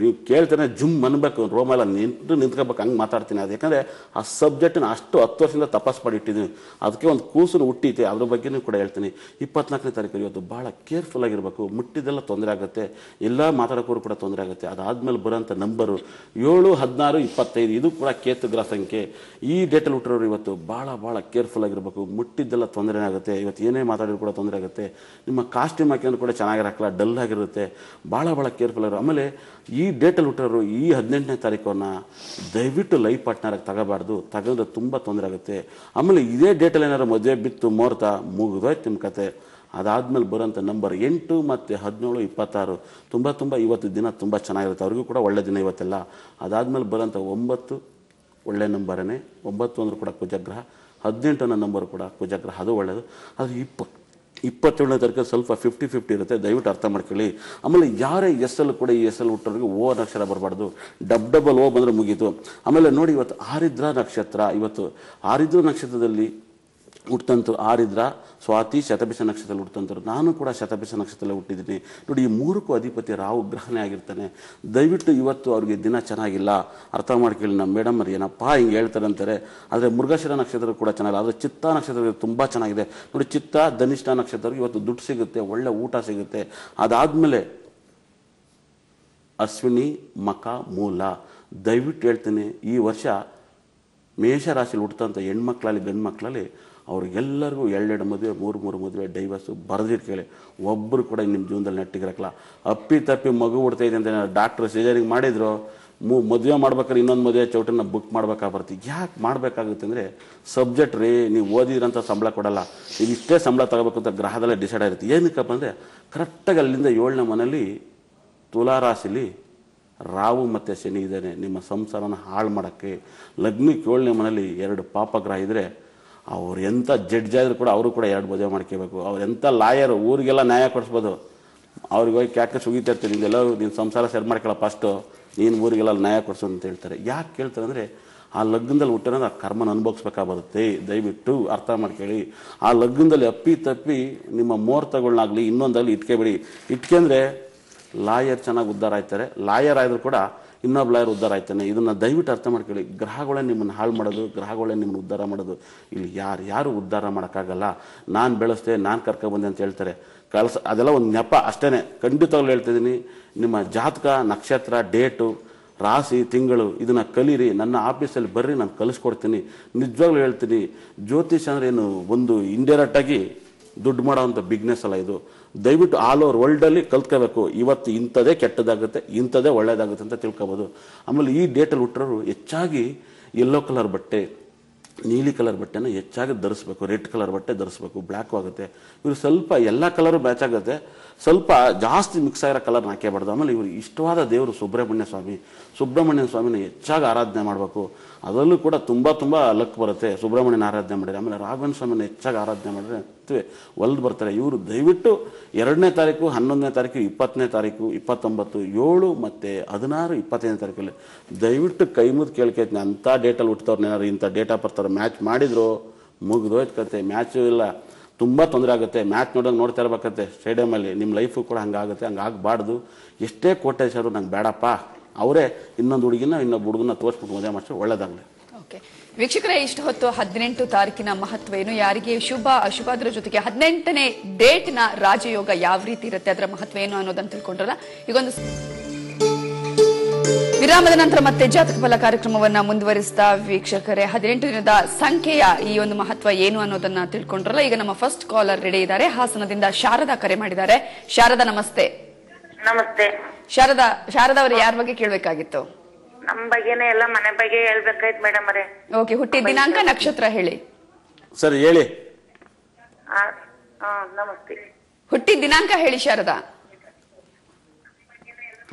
ನೀವು ಕೇಳ್ತಾನೆ ಜುಮ್ ಅನ್ಬೇಕು ರೋಮಲ್ಲ ನಿಂತು ನಿಂತ್ಕೋಬೇಕು, ಹಂಗೆ ಮಾತಾಡ್ತೀನಿ ಅದು. ಯಾಕಂದರೆ ಆ ಸಬ್ಜೆಕ್ಟನ್ನ ಅಷ್ಟು ಹತ್ತು ವರ್ಷದಿಂದ ತಪಾಸು ಮಾಡಿ ಇಟ್ಟಿದ್ದೀನಿ ಅದಕ್ಕೆ ಒಂದು ಕೂಸು ಹುಟ್ಟಿತೆ ಅದ್ರ ಬಗ್ಗೆನೂ ಕೂಡ ಹೇಳ್ತೀನಿ. ಇಪ್ಪತ್ನಾಲ್ಕನೇ ತಾರೀಕು ಇವತ್ತು ಭಾಳ ಕೇರ್ಫುಲ್ ಆಗಿರಬೇಕು. ಮುಟ್ಟಿದ್ದೆಲ್ಲ ತೊಂದರೆ ಆಗುತ್ತೆ. ಎಲ್ಲ ಮಾತಾಡೋಕ್ಕೂ ಕೂಡ ತೊಂದರೆ ಆಗುತ್ತೆ. ಅದಾದಮೇಲೆ ಬರೋಂಥ ನಂಬರು ಏಳು, ಹದಿನಾರು, ಇಪ್ಪತ್ತೈದು, ಇದು ಕೂಡ ಕೇತು ಗ್ರಹ ಸಂಖ್ಯೆ. ಈ ಡೇಟಲ್ಲಿ ಹುಟ್ಟಿರೋರು ಇವತ್ತು ಭಾಳ ಭಾಳ ಕೇರ್ಫುಲ್ ಆಗಿರಬೇಕು. ಮುಟ್ಟಿದ್ದೆಲ್ಲ ತೊಂದರೆ ಆಗುತ್ತೆ. ಇವತ್ತು ಏನೇ ಮಾತಾಡಿದ್ರು ಕೂಡ ತೊಂದರೆ ಆಗುತ್ತೆ. ನಿಮ್ಮ ಕಾಸ್ಟ್ಯೂಮ್ ಹಾಕಿದ್ರು ಕೂಡ ಚೆನ್ನಾಗಿರಕ್ಕಲ್ಲ, ಡಲ್ ಆಗಿರುತ್ತೆ. ಭಾಳ ಭಾಳ ಕೇರ್ಫುಲ್ ಆಗಿರೋ ಆಮೇಲೆ ಈ ಡೇಟಲ್ಲಿ ಹುಟ್ಟಿರೋರು ಈ ಹದಿನೆಂಟನೇ ತಾರೀಕನ್ನು ದಯವಿಟ್ಟು ಲೈಫ್ ಪಾರ್ಟ್ನರಾಗಿ ತಗೋಬಾರ್ದು. ತಗೊಂಡ್ರೆ ತುಂಬ ತೊಂದರೆ ಆಗುತ್ತೆ. ಆಮೇಲೆ ಇದೇ ಡೇಟಲ್ಲಿ ಏನಾದ್ರು ಮದುವೆ ಬಿತ್ತು, ಮುಹೂರ್ತ ಮುಗಿದೋಯ್ತು ನಿಮ್ಮ ಕತೆ. ಅದಾದಮೇಲೆ ಬರೋಂಥ ನಂಬರ್ ಎಂಟು ಮತ್ತು ಹದಿನೇಳು, ಇಪ್ಪತ್ತಾರು. ತುಂಬ ತುಂಬ ಇವತ್ತು ದಿನ ತುಂಬ ಚೆನ್ನಾಗಿರುತ್ತೆ. ಅವ್ರಿಗೂ ಕೂಡ ಒಳ್ಳೆ ದಿನ ಇವತ್ತೆಲ್ಲ. ಅದಾದಮೇಲೆ ಬರೋಂಥ ಒಂಬತ್ತು ಒಳ್ಳೆ ನಂಬರೇ ಒಂಬತ್ತು ಅಂದರೂ ಕೂಡ ಕುಜಗ್ರಹ ಹದಿನೆಂಟು ಅನ್ನೋ ನಂಬರ್ ಕೂಡ ಕುಜಗ್ರಹ. ಅದು ಒಳ್ಳೆಯದು ಆದರೆ ಇಪ್ಪ ಇಪ್ಪತ್ತೇಳನೇ ತಾರೀಕು ಸ್ವಲ್ಪ ಫಿಫ್ಟಿ ಫಿಫ್ಟಿ ಇರುತ್ತೆ. ದಯವಿಟ್ಟು ಅರ್ಥ ಮಾಡ್ಕೊಳ್ಳಿ. ಆಮೇಲೆ ಯಾರೇ ಎಸ್ ಎಲ್ ಕೂಡ ಎಸ್ ಎಲ್ ಹುಟ್ಟೋರಿಗೆ ಓ ಅಕ್ಷರ ಬರಬಾರ್ದು. ಡಬ್ ಡಬಲ್ ಓ ಬಂದರೆ ಮುಗೀತು. ಆಮೇಲೆ ನೋಡಿ ಇವತ್ತು ಆರಿದ್ರ ನಕ್ಷತ್ರ. ಇವತ್ತು ಆರಿದ್ರ ನಕ್ಷತ್ರದಲ್ಲಿ ಹುಟ್ಟಂತರು ಆರಿದ್ರ ಸ್ವಾತಿ ಶತಭಿಷ ನಕ್ಷತ್ರದಲ್ಲಿ ಹುಟ್ಟಂತರು ನಾನು ಕೂಡ ಶತಭಿಷ ನಕ್ಷತ್ರದಲ್ಲಿ ಹುಟ್ಟಿದ್ದೀನಿ. ನೋಡಿ, ಈ ಮೂರಕ್ಕೂ ಅಧಿಪತಿ ರಾಹು ಗ್ರಹನೇ ಆಗಿರ್ತಾನೆ. ದಯವಿಟ್ಟು ಇವತ್ತು ಅವ್ರಿಗೆ ದಿನ ಚೆನ್ನಾಗಿಲ್ಲ. ಅರ್ಥ ಮಾಡ್ಕೊಳ್ಳಿ ನಮ್ಮ ಮೇಡಮ್ ಅವ್ರು, ಏನಪ್ಪ ಹಿಂಗೆ ಹೇಳ್ತಾರೆ ಅಂತಾರೆ. ಆದರೆ ಮೃಗಶಿರ ನಕ್ಷತ್ರ ಕೂಡ ಚೆನ್ನಾಗಿಲ್ಲ. ಆದರೆ ಚಿತ್ತ ನಕ್ಷತ್ರ ತುಂಬ ಚೆನ್ನಾಗಿದೆ. ನೋಡಿ, ಚಿತ್ತ, ಧನಿಷ್ಠ ನಕ್ಷತ್ರಕ್ಕೆ ಇವತ್ತು ದುಡ್ಡು ಸಿಗುತ್ತೆ, ಒಳ್ಳೆ ಊಟ ಸಿಗುತ್ತೆ. ಅದಾದಮೇಲೆ ಅಶ್ವಿನಿ, ಮಕ, ಮೂಲ. ದಯವಿಟ್ಟು ಹೇಳ್ತೀನಿ, ಈ ವರ್ಷ ಮೇಷರಾಶಿಲಿ ಹುಟ್ಟಂಥ ಹೆಣ್ಮಕ್ಳಲ್ಲಿ ಗಂಡು ಮಕ್ಕಳಲ್ಲಿ ಅವ್ರಿಗೆಲ್ಲರಿಗೂ ಎರಡೆರಡು ಮದುವೆ, ಮೂರು ಮೂರು ಮದುವೆ ಡೈವರ್ಸು ಬರೆದಿರ್ಕೇಳಿ ಕೇಳಿ. ಒಬ್ಬರು ಕೂಡ ನಿಮ್ಮ ಜೀವನದಲ್ಲಿ ನೆಟ್ಟಿಗಿರಕ್ಕಲ್ಲ. ಅಪ್ಪಿ ತಪ್ಪಿ ಮಗು ಹುಡ್ತಾ ಇದೆ ಅಂತ ಡಾಕ್ಟ್ರು ಸಿಜರಿಂಗ್ ಮಾಡಿದ್ರು, ಮೂ, ಮದುವೆ ಮಾಡ್ಬೇಕಾದ್ರೆ ಇನ್ನೊಂದು ಮದುವೆ ಚೌಟನ್ನ ಬುಕ್ ಮಾಡ್ಬೇಕಾಗಿ ಬರ್ತಿ ಯಾಕೆ ಮಾಡಬೇಕಾಗುತ್ತೆ ಅಂದರೆ ಸಬ್ಜೆಕ್ಟ್ ರೀ, ನೀವು ಓದಿದ್ರಂತ ಸಂಬಳ ಕೊಡಲ್ಲ. ನೀವು ಇಷ್ಟೇ ಸಂಬಳ ತಗೋಬೇಕು ಅಂತ ಗ್ರಹದಲ್ಲೇ ಡಿಸೈಡ್ ಆಗಿರುತ್ತೆ. ಏನಕ್ಕಪ್ಪ ಅಂದರೆ ಕರೆಕ್ಟಾಗಿ ಅಲ್ಲಿಂದ ಏಳನೇ ಮನೇಲಿ ತುಲಾರಾಶಿಲಿ ರಾವು ಮತ್ತು ಶನಿ ಇದ್ದಾನೆ. ನಿಮ್ಮ ಸಂಸಾರನ ಹಾಳು ಮಾಡೋಕ್ಕೆ. ಲಗ್ನಕ್ಕೆ ಏಳನೇ ಮನೇಲಿ ಎರಡು ಪಾಪಗ್ರಹ ಇದ್ದರೆ ಅವ್ರು ಎಂಥ ಜಡ್ಜ್ ಆದರೂ ಕೂಡ ಅವರು ಕೂಡ ಎರಡು ಮದುವೆ ಮಾಡ್ಕೋಬೇಕು. ಅವ್ರು ಎಂಥ ಲಾಯರ್, ಊರಿಗೆಲ್ಲ ನ್ಯಾಯ ಕೊಡಿಸ್ಬೋದು. ಅವ್ರಿಗೆ ಹೋಗಿ ಕ್ಯಾಕೆ ಸುಗೀತಾ ಇರ್ತೀನಿ ಇದೆಲ್ಲ ನೀನು ಸಂಸಾರ ಸೆಟ್ ಮಾಡ್ಕೊಳ್ಳ ಫಸ್ಟು ನೀನು ಊರಿಗೆಲ್ಲ ನ್ಯಾಯ ಕೊಡಿಸು ಅಂತ ಹೇಳ್ತಾರೆ. ಯಾಕೆ ಕೇಳ್ತಾರೆ ಅಂದರೆ, ಆ ಲಗ್ನದಲ್ಲಿ ಹುಟ್ಟಿರೋದು ಆ ಕರ್ಮನ ಅನುಭವಿಸ್ಬೇಕಾ ಬರುತ್ತೆ ದಯವಿಟ್ಟು ಅರ್ಥ ಮಾಡ್ಕೊಳ್ಳಿ. ಆ ಲಗ್ನದಲ್ಲಿ ಅಪ್ಪಿ ತಪ್ಪಿ ನಿಮ್ಮ ಮುಹೂರ್ತಗಳನ್ನಾಗಲಿ ಇನ್ನೊಂದಲ್ಲಿ ಇಟ್ಕೊಬೇಡಿ ಇಟ್ಕೆಂದ್ರೆ ಲಾಯರ್ ಚೆನ್ನಾಗಿ ಉದ್ಧಾರ ಆಯ್ತಾರೆ. ಲಾಯರ್ ಆದರೂ ಕೂಡ ಇನ್ನೊಬ್ಬ ಲಾಯರ್ ಉದ್ಧಾರ ಆಯ್ತಾನೆ? ಇದನ್ನು ದಯವಿಟ್ಟು ಅರ್ಥ ಮಾಡ್ಕೊಳ್ಳಿ. ಗ್ರಹಗಳೇ ನಿಮ್ಮನ್ನು ಹಾಳು ಮಾಡೋದು, ಗ್ರಹಗಳೇ ನಿಮ್ಮನ್ನು ಉದ್ಧಾರ ಮಾಡೋದು. ಇಲ್ಲಿ ಯಾರು ಯಾರು ಉದ್ಧಾರ ಮಾಡೋಕ್ಕಾಗಲ್ಲ. ನಾನು ಬೆಳೆಸ್ದೆ, ನಾನು ಕರ್ಕೊಬಂದೆ ಅಂತ ಹೇಳ್ತಾರೆ. ಕಳ್ಸ ಅದೆಲ್ಲ ಒಂದು ನೆಪ ಅಷ್ಟೇ ಖಂಡಿತವಾಗ್ಲೂ ಹೇಳ್ತಿದ್ದೀನಿ. ನಿಮ್ಮ ಜಾತಕ, ನಕ್ಷತ್ರ, ಡೇಟು, ರಾಶಿ, ತಿಂಗಳು, ಇದನ್ನು ಕಲೀರಿ. ನನ್ನ ಆಫೀಸಲ್ಲಿ ಬರ್ರಿ, ನಾನು ಕಲಿಸ್ಕೊಡ್ತೀನಿ. ನಿಜವಾಗ್ಲೂ ಹೇಳ್ತೀನಿ. ಜ್ಯೋತಿಷ್ ಅಂದ್ರೆ ಏನು? ಒಂದು ಇಂಡೈರೆಕ್ಟಾಗಿ ದುಡ್ಡು ಮಾಡೋವಂಥ ಬಿಗ್ನೆಸ್ ಅಲ್ಲ ಇದು. ದಯವಿಟ್ಟು ಆಲ್ ಓವರ್ ವರ್ಲ್ಡಲ್ಲಿ ಕಲ್ತ್ಕೋಬೇಕು. ಇವತ್ತು ಇಂಥದೇ ಕೆಟ್ಟದಾಗುತ್ತೆ ಇಂಥದೇ ಒಳ್ಳೇದಾಗುತ್ತೆ ಅಂತ ತಿಳ್ಕೊಬೋದು. ಆಮೇಲೆ ಈ ಡೇಟಲ್ಲಿ ಹುಟ್ಟರೋರು ಹೆಚ್ಚಾಗಿ ಯೆಲ್ಲೋ ಕಲರ್ ಬಟ್ಟೆ, ನೀಲಿ ಕಲರ್ ಬಟ್ಟೆನ ಹೆಚ್ಚಾಗಿ ಧರಿಸ್ಬೇಕು ರೆಡ್ ಕಲರ್ ಬಟ್ಟೆ ಧರಿಸ್ಬೇಕು ಬ್ಲ್ಯಾಕು ಆಗುತ್ತೆ. ಇವರು ಸ್ವಲ್ಪ ಎಲ್ಲ ಕಲರು ಮ್ಯಾಚ್ ಆಗುತ್ತೆ. ಸ್ವಲ್ಪ ಜಾಸ್ತಿ ಮಿಕ್ಸ್ ಆಗಿರೋ ಕಲರ್ ಹಾಕೇಬಾರ್ದು ಆಮೇಲೆ ಇವರು ಇಷ್ಟವಾದ ದೇವರು ಸುಬ್ರಹ್ಮಣ್ಯ ಸ್ವಾಮಿ. ಸುಬ್ರಹ್ಮಣ್ಯ ಸ್ವಾಮಿನ ಹೆಚ್ಚಾಗಿ ಆರಾಧನೆ ಮಾಡಬೇಕು. ಅದರಲ್ಲೂ ಕೂಡ ತುಂಬ ತುಂಬ ಲಕ್ ಬರುತ್ತೆ. ಸುಬ್ರಹ್ಮಣ್ಯನ ಆರಾಧನೆ ಮಾಡಿದ್ರೆ. ಆಮೇಲೆ ರಾಘವೇಂದ್ರ ಸ್ವಾಮಿನ ಹೆಚ್ಚಾಗಿ ಆರಾಧನೆ ಮಾಡಿದ್ರೆ ಒಲ್ದು ಬರ್ತಾರೆ. ಇವರು ದಯವಿಟ್ಟು ಎರಡನೇ ತಾರೀಕು, ಹನ್ನೊಂದನೇ ತಾರೀಕು, ಇಪ್ಪತ್ತನೇ ತಾರೀಕು, ಇಪ್ಪತ್ತೊಂಬತ್ತು, ಏಳು ಮತ್ತು ಹದಿನಾರು, ಇಪ್ಪತ್ತೈದನೇ ತಾರೀಕಲ್ಲಿ ದಯವಿಟ್ಟು ಕೈ ಮುದ್ದು ಕೇಳ್ಕೈತೀನಿ. ಅಂಥ ಡೇಟಲ್ಲಿ ಹುಟ್ಟಿದವ್ರು ಏನಾರು ಇಂಥ ಡೇಟಾ ಬರ್ತಾರೆ, ಮ್ಯಾಚ್ ಮಾಡಿದ್ರು ಮುಗಿದೋಯ್ತು ಕತೆ ಮ್ಯಾಚು ಇಲ್ಲ, ತುಂಬ ತೊಂದರೆ ಆಗುತ್ತೆ. ಮ್ಯಾಚ್ ನೋಡೋಂಗೆ ನೋಡ್ತಾ ಇರ್ಬೇಕಂತೆ ಸ್ಟೇಡಿಯಮಲ್ಲಿ. ನಿಮ್ಮ ಲೈಫು ಕೂಡ ಹಂಗಾಗುತ್ತೆ ಹಂಗೆ ಆಗಬಾರ್ದು ಎಷ್ಟೇ ಕೋಟೇಶರು ನಂಗೆ ಬೇಡಪ್ಪ. ಅವರೇ ಇನ್ನೊಂದು ಹುಡುಗಿನ, ಇನ್ನೊಬ್ಬ ಹುಡುಗನ ತೋರಿಸ್ಬಿಟ್ಟು ಮದುವೆ ಮಾಡಿಸಿ ಒಳ್ಳೇದಾಗಲಿ. ಓಕೆ. ವೀಕ್ಷಕರೇ ಇಷ್ಟು ಹೊತ್ತು ಹದಿನೆಂಟು ತಾರೀಕಿನ ಮಹತ್ವ ಏನು? ಯಾರಿಗೆ ಶುಭ ಅಶುಭ ಅದರ ಜೊತೆಗೆ ಹದಿನೆಂಟನೇ ಡೇಟ್ನ ರಾಜಯೋಗ ಯಾವ ರೀತಿ ಇರುತ್ತೆ ಅದರ ಮಹತ್ವ ಏನು ಅನ್ನೋದನ್ನ ತಿಳ್ಕೊಂಡ್ರಲ್ಲ? ಈಗೊಂದು ವಿರಾಮದ ನಂತರ ಮತ್ತೆ ಜಾತಕ ಫಲ ಕಾರ್ಯಕ್ರಮವನ್ನ ಮುಂದುವರಿಸ್ತಾ ವೀಕ್ಷಕರೇ ಹದಿನೆಂಟು ದಿನದ ಸಂಖ್ಯೆಯ ಈ ಒಂದು ಮಹತ್ವ ಏನು ಅನ್ನೋದನ್ನ ತಿಳ್ಕೊಂಡ್ರಲ್ಲ? ಈಗ ನಮ್ಮ ಫಸ್ಟ್ ಕಾಲರ್ ರೆಡಿ ಇದ್ದಾರೆ. ಹಾಸನದಿಂದ ಶಾರದಾ ಕರೆ ಮಾಡಿದ್ದಾರೆ. ಶಾರದಾ ನಮಸ್ತೆ. ನಮಸ್ತೆ. ಶಾರದಾ ಶಾರದಾ ಅವರು ಯಾರ ಬಗ್ಗೆ ಕೇಳಬೇಕಾಗಿತ್ತು? ನಮ್ ಬಗ್ಗೆನೆ ಎಲ್ಲ ಮನೆ ಬಗ್ಗೆ ಹೇಳ್ಬೇಕಾಯ್ತು ಮೇಡಮ್ ಅವರೇ. ಓಕೆ ಹುಟ್ಟಿದ ದಿನಾಂಕ ನಕ್ಷತ್ರ ಹೇಳಿ. ಸರಿ ಹೇಳಿ. ಹಾ ನಮಸ್ತೆ. ಹುಟ್ಟಿದ ದಿನಾಂಕ ಹೇಳಿ ಶಾರದಾ.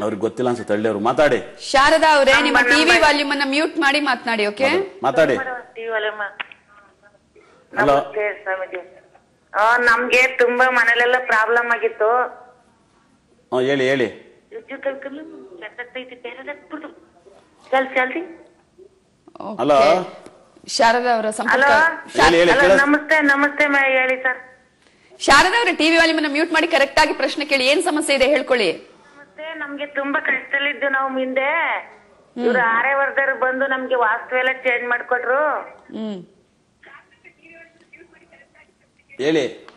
ಅವ್ರಿಗೆ ಗೊತ್ತಿಲ್ಲ ಅನ್ಸುತ್ತೆ ಹಳ್ಳಿಯವರು. ಮಾತಾಡಿ. ಶಾರದಾ ಅವರೇ ನಿಮ್ಮ ಟಿವಿ ವಾಲ್ಯೂಮ್ ಅನ್ನ ಮ್ಯೂಟ್ ಮಾಡಿ ಮಾತನಾಡಿ ಓಕೆ? ಮಾತಾಡಿ. ಟಿವಿ ಹಲೋ ನಮಸ್ತೆ ಸ್ವಾಮೀಜಿ. ಆ ನಮ್ಗೆ ತುಂಬಾ ಮನೇಲೆಲ್ಲ ಪ್ರಾಬ್ಲಮ್ ಆಗಿತ್ತು. ಹ್ಞೂ ಹೇಳಿ ಹೇಳಿ. ಹಲೋ ಶಾರದಾ ಅವರ ಸಂಪರ್ಕ. ಹೇಳಿ, ಹೇಳಿ, ಹಲೋ ಕೇಳಿಸ್- ನಮಸ್ತೆ ನಮಸ್ತೆ ಮ- ಹೇಳಿ ಸರ್ ಶಾರದಾ ಅವರ ಟಿವಿ ವಾಲ್ಯೂಮ್ ಮ್ಯೂಟ್ ಮಾಡಿ ಕರೆಕ್ಟ್ ಆಗಿ ಪ್ರಶ್ನೆ ಕೇಳಿ. ಏನ್ ಸಮಸ್ಯೆ ಇದೆ ಹೇಳ್ಕೊಳ್ಳಿ. ನಮಸ್ತೆ ನಮ್ಗೆ ತುಂಬಾ ಕಷ್ಟದಲ್ಲಿದ್ದು ನಾವು ಹಿಂದೆ ಇವ್ರು ಆರೇ ವರ್ಗರು ಬಂದು ನಮ್ಗೆ ವಾಸ್ತು ಎಲ್ಲ ಚೇಂಜ್ ಮಾಡ್ಕೊಟ್ರು. ಹ್ಮ್. ಹೇಳಿ.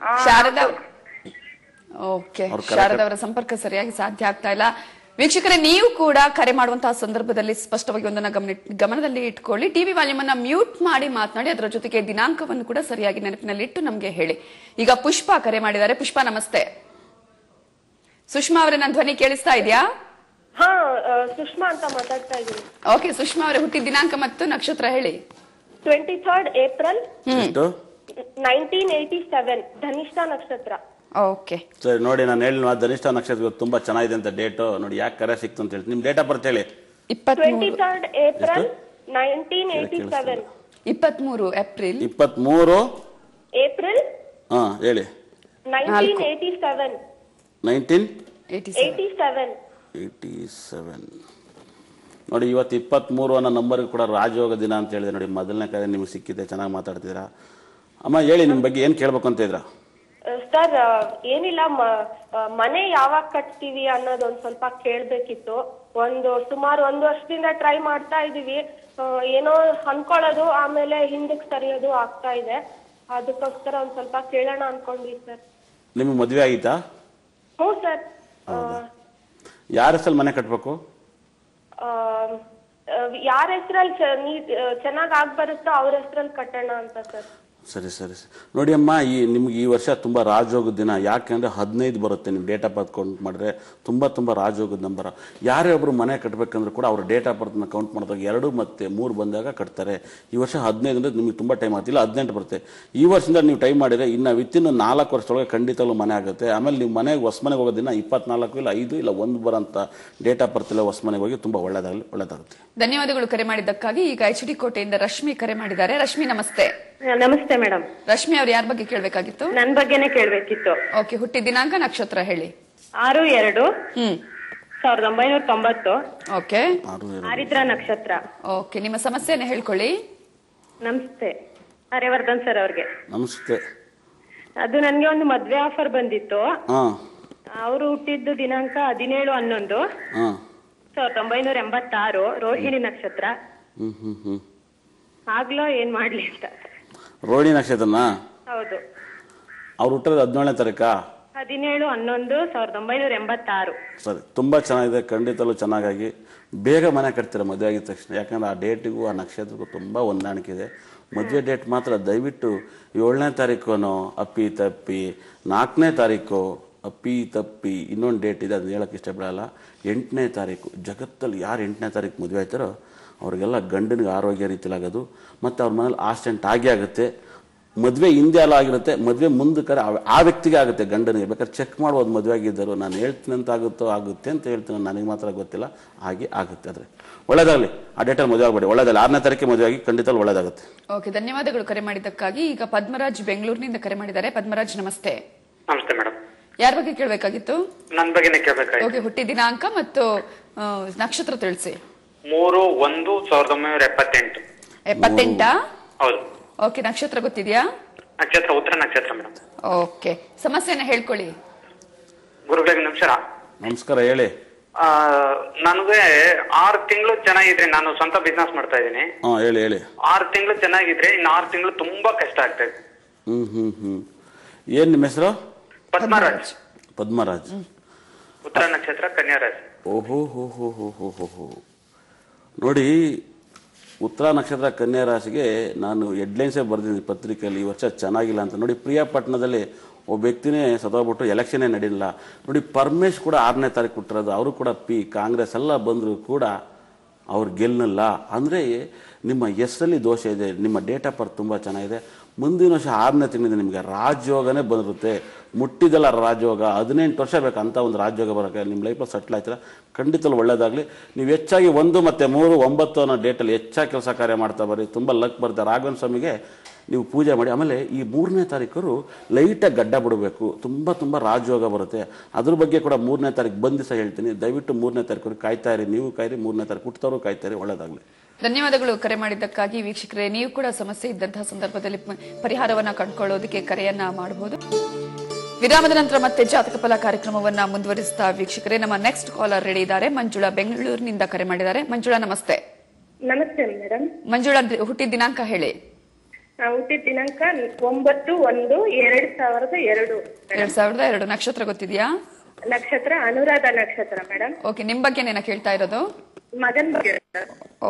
ಆ, ಶಾರದಾ ಓಕೆ. ಅವ್ರು ಶಾರದಾ ಅವರ ಸಂಪರ್ಕ ಸರಿಯಾಗಿ ಸಾಧ್ಯ ಆಗ್ತಾ ಇಲ್ಲ. ವೀಕ್ಷಕರೇ ನೀವು ಕೂಡ ಕರೆ ಮಾಡುವಂತಹ ಸಂದರ್ಭದಲ್ಲಿ ಸ್ಪಷ್ಟವಾಗಿ ಒಂದನ್ನ ಗಮನ ಗಮನದಲ್ಲಿ ಇಟ್ಕೊಳ್ಳಿ. ಟಿವಿ ವಾಲ್ಯೂಮ್ ಅನ್ನ ಮ್ಯೂಟ್ ಮಾಡಿ ಮಾತನಾಡಿ ಅದರ ಜೊತೆಗೆ ದಿನಾಂಕವನ್ನು ಕೂಡ ಸರಿಯಾಗಿ ನೆನಪಿನಲ್ಲಿಟ್ಟು ನಮಗೆ ನಮ್ಗೆ ಹೇಳಿ. ಈಗ ಪುಷ್ಪ ಕರೆ ಮಾಡಿದ್ದಾರೆ. ಪುಷ್ಪ ನಮಸ್ತೆ. ಸುಷ್ಮಾ ಅವರೇ ನನ್ನ ಧ್ವನಿ ಕೇಳಿಸ್ತಾ ಇದೆಯಾ? ಹಾ ಸುಷ್ಮಾ ಅಂತ ಮಾತಾಡ್ತಾ ಇದ್ದೀನಿ. ಓಕೆ ಸುಷ್ಮಾ ಅವರೇ ಹುಟ್ಟಿದ ದಿನಾಂಕ ಮತ್ತು ನಕ್ಷತ್ರ ಹೇಳಿ. Twenty third April nineteen eighty seven Dhanishta ನಕ್ಷತ್ರ. ಓಕೆ. ಸರಿ ನೋಡಿ ನಾನು ಹೇಳಿ ಧನಿಷ್ಠ ನಕ್ಷತ್ರ ಇವತ್ತು ತುಂಬಾ ಚೆನ್ನಾಗಿದೆ ಅಂತ ಡೇಟು ನೋಡಿ ಯಾಕೆ ಕರೆ ಸಿಕ್ತು ಅಂತ ಹೇಳಿ. ನಿಮ್ ಡೇಟ್ ಆಫ್ ಬರ್ತ್ ಹೇಳಿ. ಟ್ವೆಂಟಿ ಇಪ್ಪತ್ಮೂರು. Third April nineteen eighty seven ಇಪ್ಪತ್ಮೂರು ಏಪ್ರಿಲ್ ಹಾಂ ಹೇಳಿ. Nineteen eighty seven nineteen eighty eighty seven eighty seven ನೋಡಿ ಇವತ್ತು ಇಪ್ಪತ್ತ್ಮೂರು ಅನ್ನೋ ನಂಬರ್ಗೆ ಕೂಡ ರಾಜಯೋಗ ದಿನ ಅಂತ ಹೇಳಿದೆ. ನೋಡಿ ಮೊದಲನೇ ಕರೆ ನಿಮ್ಗೆ ಸಿಕ್ಕಿದೆ ಚೆನ್ನಾಗಿ ಮಾತಾಡ್ತಿದ್ದೀರಾ? ಅಮ್ಮ ಹೇಳಿ ನಿಮ್ಮ ಬಗ್ಗೆ ಏನು ಕೇಳಬೇಕು ಅಂತ ಇದ್ದೀರಾ? ಸರ್ ಏನಿಲ್ಲ ಮನೆ ಯಾವಾಗ ಕಟ್ತೀವಿ ಅನ್ನೋದು ಒಂದ್ ಸ್ವಲ್ಪ ಕೇಳ್ಬೇಕಿತ್ತು. ಒಂದು ಸುಮಾರು ಒಂದು ವರ್ಷದಿಂದ ಟ್ರೈ ಮಾಡ್ತಾ ಇದೀವಿ. ಏನೋ ಅನ್ಕೊಳ್ಳೋದು ಆಮೇಲೆ ಹಿಂದಕ್ಕೆ ಸರಿಯೋದು ಆಗ್ತಾ ಇದೆ. ಅದಕ್ಕೋಸ್ಕರ ಒಂದ್ ಸ್ವಲ್ಪ ಕೇಳೋಣ ಅನ್ಕೊಂಡ್ವಿ ಸರ್. ನಿಮ್ಗೆ ಮದುವೆ ಆಗಿತ್ತಾ? ಹ್ಞೂ ಸರ್. ಯಾರ ಹೆಸರಲ್ಲಿ ಮನೆ ಕಟ್ಟಬೇಕು ಯಾರ ಹೆಸರಲ್ಲಿ ನೀಟ್ ಚೆನ್ನಾಗ್ ಆಗ್ ಬರುತ್ತೋ ಅವ್ರ ಹೆಸರಲ್ಲಿ ಕಟ್ಟೋಣ ಅಂತ ಸರ್. ಸರಿ ಸರಿ ಸರಿ. ನೋಡಿ ಅಮ್ಮ, ಈ ನಿಮ್ಗೆ ಈ ವರ್ಷ ತುಂಬ ರಾಜಯೋಗದ ದಿನ. ಯಾಕೆಂದರೆ ಹದಿನೈದು ಬರುತ್ತೆ, ನೀವು ಡೇಟ್ ಆಫ್ ಬರ್ತ್ ಕೌಂಟ್ ಮಾಡಿದ್ರೆ. ತುಂಬ ತುಂಬ ರಾಜೋಗದ ನಂಬರ. ಯಾರೇ ಒಬ್ಬರು ಮನೆ ಕಟ್ಟಬೇಕಂದ್ರೆ ಕೂಡ ಅವ್ರ ಡೇಟ್ ಆಫ್ ಬರ್ತ್ನ ಕೌಂಟ್ ಮಾಡಿದಾಗ ಎರಡು ಮತ್ತು ಮೂರು ಬಂದಾಗ ಕಟ್ತಾರೆ. ಈ ವರ್ಷ ಹದಿನೈದು ಅಂದರೆ ನಿಮಗೆ ತುಂಬ ಟೈಮ್ ಆಗ್ತಿಲ್ಲ ಹದಿನೆಂಟು ಬರುತ್ತೆ. ಈ ವರ್ಷದಿಂದ ನೀವು ಟೈಮ್ ಮಾಡಿದರೆ ಇನ್ನು ವಿತಿನ್ ನಾಲ್ಕು ವರ್ಷದೊಳಗೆ ಖಂಡಿತಲ್ಲೂ ಮನೆ ಆಗುತ್ತೆ. ಆಮೇಲೆ ನೀವು ಮನೆಗೆ ಹೊಸ ಮನೆಗೆ ಹೋಗೋ ದಿನ ಇಪ್ಪತ್ನಾಲ್ಕು ಇಲ್ಲ ಐದು ಇಲ್ಲ ಒಂದು ಬರೋಂಥ ಡೇಟ್ ಆಫ್ ಬರ್ತ್ ಇಲ್ಲ ಹೊಸ ಹೋಗಿ ತುಂಬ ಒಳ್ಳೆಯದಾಗಲಿ ಒಳ್ಳೆಯದಾಗುತ್ತೆ ಧನ್ಯವಾದಗಳು ಕರೆ ಮಾಡಿದ್ದಕ್ಕಾಗಿ. ಈಗ ಎಚ್ ಡಿ ಕೋಟೆಯಿಂದ ರಶ್ಮಿ ಕರೆ ಮಾಡಿದ್ದಾರೆ. ರಶ್ಮಿ, ನಮಸ್ತೆ. ನಮಸ್ತೆ ಮೇಡಮ್. ರಶ್ಮಿ ಅವ್ರು ಯಾರ ಬಗ್ಗೆ ಕೇಳಬೇಕಾಗಿತ್ತು? ನನ್ ಬಗ್ಗೆನೆ ಕೇಳ್ಬೇಕಿತ್ತು. ಓಕೆ ಹುಟ್ಟಿದ ದಿನಾಂಕ ನಕ್ಷತ್ರ ಹೇಳಿ. ಆರು ಎರಡು. ಹ್ಮ್. ಸಾವಿರದ ಒಂಬೈನೂರ ತೊಂಬತ್ತು. ಓಕೆ. ಆರು ಆರಿದ್ರ ನಕ್ಷತ್ರ. ಓಕೆ ನಿಮ್ಮ ಸಮಸ್ಯೆನ ಹೇಳ್ಕೊಳ್ಳಿ. ನಮಸ್ತೆ. ಹರೇವರ್ಧನ್ ಸರ್ ಅವ್ರಿಗೆ. ನಮಸ್ತೆ. ಅದು ನನ್ಗೆ ಒಂದು ಮದ್ವೆ ಆಫರ್ ಬಂದಿತ್ತು. ಹಾ. ಅವರು ಹುಟ್ಟಿದ್ದು ದಿನಾಂಕ ಹದಿನೇಳು ಹನ್ನೊಂದು. ಹಾಂ. ಸಾವಿರದ ಒಂಬೈನೂರ ಎಂಬತ್ತಾರು ರೋಹಿಣಿ ನಕ್ಷತ್ರ. ಹ್ಮ್ ಹ್ಮ್ ಹ್ಮ್. ಆಗ್ಲೋ ಏನ್ ಮಾಡ್ಲಿ ಅಂತ. ರೋಹಿಣಿ ನಕ್ಷತ್ರನ? ಹೌದು. ಅವ್ರು ಹುಟ್ಟದ ಹದಿನೇಳನೇ ತಾರೀಕ? ಹದಿನೇಳು ಹನ್ನೊಂದು ಸಾವಿರದ ಒಂಬೈನೂರ ಎಂಬತ್ತಾರು. ಸರಿ ತುಂಬಾ ಚೆನ್ನಾಗಿದೆ ಖಂಡಿತಲ್ಲೂ ಚೆನ್ನಾಗಾಗಿ ಬೇಗ ಮನೆ ಕಟ್ತೀರ ಮದುವೆ ಆಗಿದ ತಕ್ಷಣ? ಯಾಕಂದ್ರೆ ಆ ಡೇಟಿಗೂ ಆ ನಕ್ಷತ್ರಕ್ಕೂ ತುಂಬಾ ಹೊಂದಾಣಿಕೆ ಇದೆ. ಮದುವೆ ಡೇಟ್ ಮಾತ್ರ ದಯವಿಟ್ಟು ಏಳನೇ ತಾರೀಕು ಅಪ್ಪಿ ತಪ್ಪಿ ನಾಲ್ಕನೇ ತಾರೀಕು ಅಪ್ಪಿ ತಪ್ಪಿ ಇನ್ನೊಂದು ಡೇಟ್ ಇದೆ ಅದನ್ನ ಹೇಳಕ್ ಇಷ್ಟಪಡಲ್ಲ. ಎಂಟನೇ ತಾರೀಕು ಜಗತ್ತಲ್ಲಿ ಯಾರು ಎಂಟನೇ ತಾರೀಕು ಮದುವೆ ಆಯ್ತಾರೋ ಅವ್ರಿಗೆಲ್ಲ ಗಂಡನಿಗೆ ಆರೋಗ್ಯ ರೀತಿಲಾಗೋದು ಮತ್ತು ಅವ್ರ ಮನೇಲಿ ಆಕ್ಸಿಡೆಂಟ್ ಆಗೇ ಆಗುತ್ತೆ ಮದುವೆ ಹಿಂದೆ ಅಲ್ಲ ಆಗಿರುತ್ತೆ ಮದುವೆ ಮುಂದಕ್ಕೆ ಆ- ಆ ವ್ಯಕ್ತಿಗೆ ಆಗುತ್ತೆ ಗಂಡನಿಗೆ. ಬೇಕಾದ್ರೆ ಚೆಕ್ ಮಾಡ್ಬೋದು ಮದುವೆ ಆಗಿದ್ದರು ನಾನು ಹೇಳ್ತೀನಿ ಅಂತ ಆಗುತ್ತೋ ಆಗುತ್ತೆ ಅಂತ ಹೇಳ್ತೀನಿ ನನಗೆ ಮಾತ್ರ ಗೊತ್ತಿಲ್ಲ ಹಾಗೆ ಆಗುತ್ತೆ ಆದರೆ. ಒಳ್ಳೇದಾಗಲಿ ಆ ಡೇಟಲ್ಲಿ ಮದುವೆ ಆಗಬೇಡಿ. ಒಳ್ಳೇದಲ್ಲ ಆರನೇ ತಾರೀಕಿಗೆ ಮದುವೆ ಆಗಿ ಖಂಡಿತ ಒಳ್ಳೇದಾಗುತ್ತೆ. ಓಕೆ ಧನ್ಯವಾದಗಳು ಕರೆ ಮಾಡಿದ್ದಕ್ಕಾಗಿ. ಈಗ ಪದ್ಮರಾಜ್ ಬೆಂಗಳೂರಿನಿಂದ ಕರೆ ಮಾಡಿದ್ದಾರೆ. ಪದ್ಮರಾಜ್ ನಮಸ್ತೆ. ನಮಸ್ತೆ ಮೇಡಮ್. ಯಾರ ಬಗ್ಗೆ ಕೇಳಬೇಕಾಗಿತ್ತು? ನನ್ನ ಬಗ್ಗೆನೇ ಕೇಳಬೇಕಾಗಿತ್ತು. ಓಕೆ ಹುಟ್ಟಿದ ದಿನಾಂಕ ಮತ್ತು ನಕ್ಷತ್ರ ತಿಳಿಸಿ. ಮೂರು ಒಂದು ಸಾವಿರದ ಒಂಬೈನೂರ ಎಪ್ಪತ್ತೆಂಟು. ಎಪ್ಪತ್ತೆಂಟಾ? ಹೌದು. ಓಕೆ ನಕ್ಷತ್ರ ಗೊತ್ತಿದ್ಯಾ? ನಕ್ಷತ್ರ ಉತ್ತರ ನಕ್ಷತ್ರ ಮೇಡಮ್. ಓಕೆ. ಸಮಸ್ಯೆನ ಹೇಳ್ಕೊಳ್ಳಿ. ಗುರುಗಳಿಗೆ ನಮಸ್ಕಾರ ನಮಸ್ಕಾರ ಹೇಳಿ. ಆ, ನನಗೆ ಆರು ತಿಂಗಳು ಚೆನ್ನಾಗಿದ್ರೆ ನಾನು ಸ್ವಂತ ಬಿಸ್ನೆಸ್ ಮಾಡ್ತಾ ಇದ್ದೀನಿ. ಹಾಂ ಹೇಳಿ ಹೇಳಿ. ಆರು ತಿಂಗಳು ಚೆನ್ನಾಗಿದ್ರೆ ಇನ್ನು ಆರು ತಿಂಗಳು ತುಂಬಾ ಕಷ್ಟ ಆಗ್ತಾ ಇದೆ. ಹ್ಞೂ ಹ್ಞೂ ಹ್ಞೂ ಏನು ನಿಮ್ಮ ಹೆಸರು? ಪದ್ಮರಾಜ್. ಪದ್ಮರಾಜ್. ಉತ್ತರ ನಕ್ಷತ್ರ ಕನ್ಯಾರಾಜ್. ಓಹೋ ಹೋ ಹೋ ಹೋ ಹೋ ಹೋ ಹೋ. ನೋಡಿ, ಉತ್ತರ ನಕ್ಷತ್ರ ಕನ್ಯಾ ರಾಶಿಗೆ ನಾನು ಹೆಡ್ಲೈನ್ಸೇ ಬರೆದಿದ್ದೀನಿ ಪತ್ರಿಕೆಯಲ್ಲಿ, ಈ ವರ್ಷ ಚೆನ್ನಾಗಿಲ್ಲ ಅಂತ. ನೋಡಿ, ಪ್ರಿಯಾಪಟ್ಟಣದಲ್ಲಿ ಒಬ್ಬ ವ್ಯಕ್ತಿನೇ ಸತ್ತೋಗ್ಬಿಟ್ಟು ಎಲೆಕ್ಷನ್ನೇ ನಡೀಲಿಲ್ಲ. ನೋಡಿ, ಪರಮೇಶ್ ಕೂಡ ಆರನೇ ತಾರೀಕು ಕೊಟ್ಟಿರೋದು, ಅವರು ಕೂಡ ಪಿ ಕಾಂಗ್ರೆಸ್ ಎಲ್ಲ ಬಂದರೂ ಕೂಡ ಅವ್ರು ಗೆಲ್ಲಲ್ಲ. ಅಂದರೆ, ನಿಮ್ಮ ಹೆಸರಲ್ಲಿ ದೋಷ ಇದೆ, ನಿಮ್ಮ ಡೇಟ್ ಆಫ್ ಬರ್ತ್ ತುಂಬ ಚೆನ್ನಾಗಿದೆ. ಮುಂದಿನ ವರ್ಷ ಆರನೇ ತಿಂಗಳಿಂದ ನಿಮಗೆ ರಾಜಯೋಗನೇ ಬಂದಿರುತ್ತೆ ಮುಟ್ಟಿದಲ್ಲ ರಾಜಯೋಗ, ಹದಿನೆಂಟು ವರ್ಷ ಬೇಕು ಅಂತ ಒಂದು ರಾಜಯೋಗ ಬರೋಕ್ಕೆ ನಿಮ್ಮ ಲೈಫಲ್ಲಿ ಸೆಟ್ಲ್ ಆಯ್ತೀರ? ಖಂಡಿತಲ್ಲಿ ಒಳ್ಳೇದಾಗಲಿ. ನೀವು ಹೆಚ್ಚಾಗಿ ಒಂದು ಮತ್ತು ಮೂರು, ಒಂಬತ್ತು ಅನ್ನೋ ಡೇಟಲ್ಲಿ ಹೆಚ್ಚಾಗಿ ಕೆಲಸ ಕಾರ್ಯ ಮಾಡ್ತಾ ಬರ್ರಿ. ತುಂಬ ಲಕ್ ಬರುತ್ತೆ. ರಾಘವನ್ ಸ್ವಾಮಿಗೆ ನೀವು ಪೂಜೆ ಮಾಡಿ. ಆಮೇಲೆ ಈ ಮೂರನೇ ತಾರೀಕರು ಲೈಟಾಗಿ ಗಡ್ಡ ಬಿಡಬೇಕು. ತುಂಬ ತುಂಬ ರಾಜಯೋಗ ಬರುತ್ತೆ. ಅದ್ರ ಬಗ್ಗೆ ಕೂಡ ಮೂರನೇ ತಾರೀಕು ಬಂದು ಹೇಳ್ತೀನಿ. ದಯವಿಟ್ಟು ಮೂರನೇ ತಾರೀಕು ಕಾಯ್ತಾ ಇರಿ. ನೀವು ಕಾಯಿರಿ, ಮೂರನೇ ತಾರೀಕು ಹುಟ್ಟದವರು ಕಾಯ್ತಾ ಇರಿ. ಒಳ್ಳೇದಾಗಲಿ. ಧನ್ಯವಾದಗಳು ಕರೆ ಮಾಡಿದ್ದಕ್ಕಾಗಿ ವೀಕ್ಷಕರೇ ನೀವು ಕೂಡ ಸಮಸ್ಯೆ ಇದ್ದಂತಹ ಸಂದರ್ಭದಲ್ಲಿ ಪರಿಹಾರವನ್ನ ಕಂಡುಕೊಳ್ಳೋದಕ್ಕೆ ಕರೆಯನ್ನ ಮಾಡಬಹುದು. ವಿರಾಮದ ನಂತರ ಮತ್ತೆ ಜಾತಕ ಫಲ ಕಾರ್ಯಕ್ರಮವನ್ನ ಮುಂದುವರಿಸ್ತಾ ವೀಕ್ಷಕರೇ ನಮ್ಮ ನೆಕ್ಸ್ಟ್ ಕಾಲರ್ ರೆಡಿ ಇದ್ದಾರೆ. ಮಂಜುಳಾ ಬೆಂಗಳೂರಿನಿಂದ ಕರೆ ಮಾಡಿದ್ದಾರೆ. ಮಂಜುಳಾ ನಮಸ್ತೆ. ನಮಸ್ತೆ ಮೇಡಮ್ ಮಂಜುಳಾ ಹುಟ್ಟಿದ ದಿನಾಂಕ ಹೇಳಿ. ಹುಟ್ಟಿದ ದಿನಾಂಕ ಒಂಬತ್ತು ಒಂದು ಎರಡ್ ಸಾವಿರದ ಎರಡು. ಎರಡ್ ಸಾವಿರದ ಎರಡು. ನಕ್ಷತ್ರ ಗೊತ್ತಿದ್ಯಾ? ನಕ್ಷತ್ರ ಅನುರಾಧ ನಕ್ಷತ್ರ ಮೇಡಮ್ ಓಕೆ ನಿಮ್ ಬಗ್ಗೆ ಕೇಳ್ತಾ ಇರೋದು? ಮಗನ್ ಬಗ್ಗೆ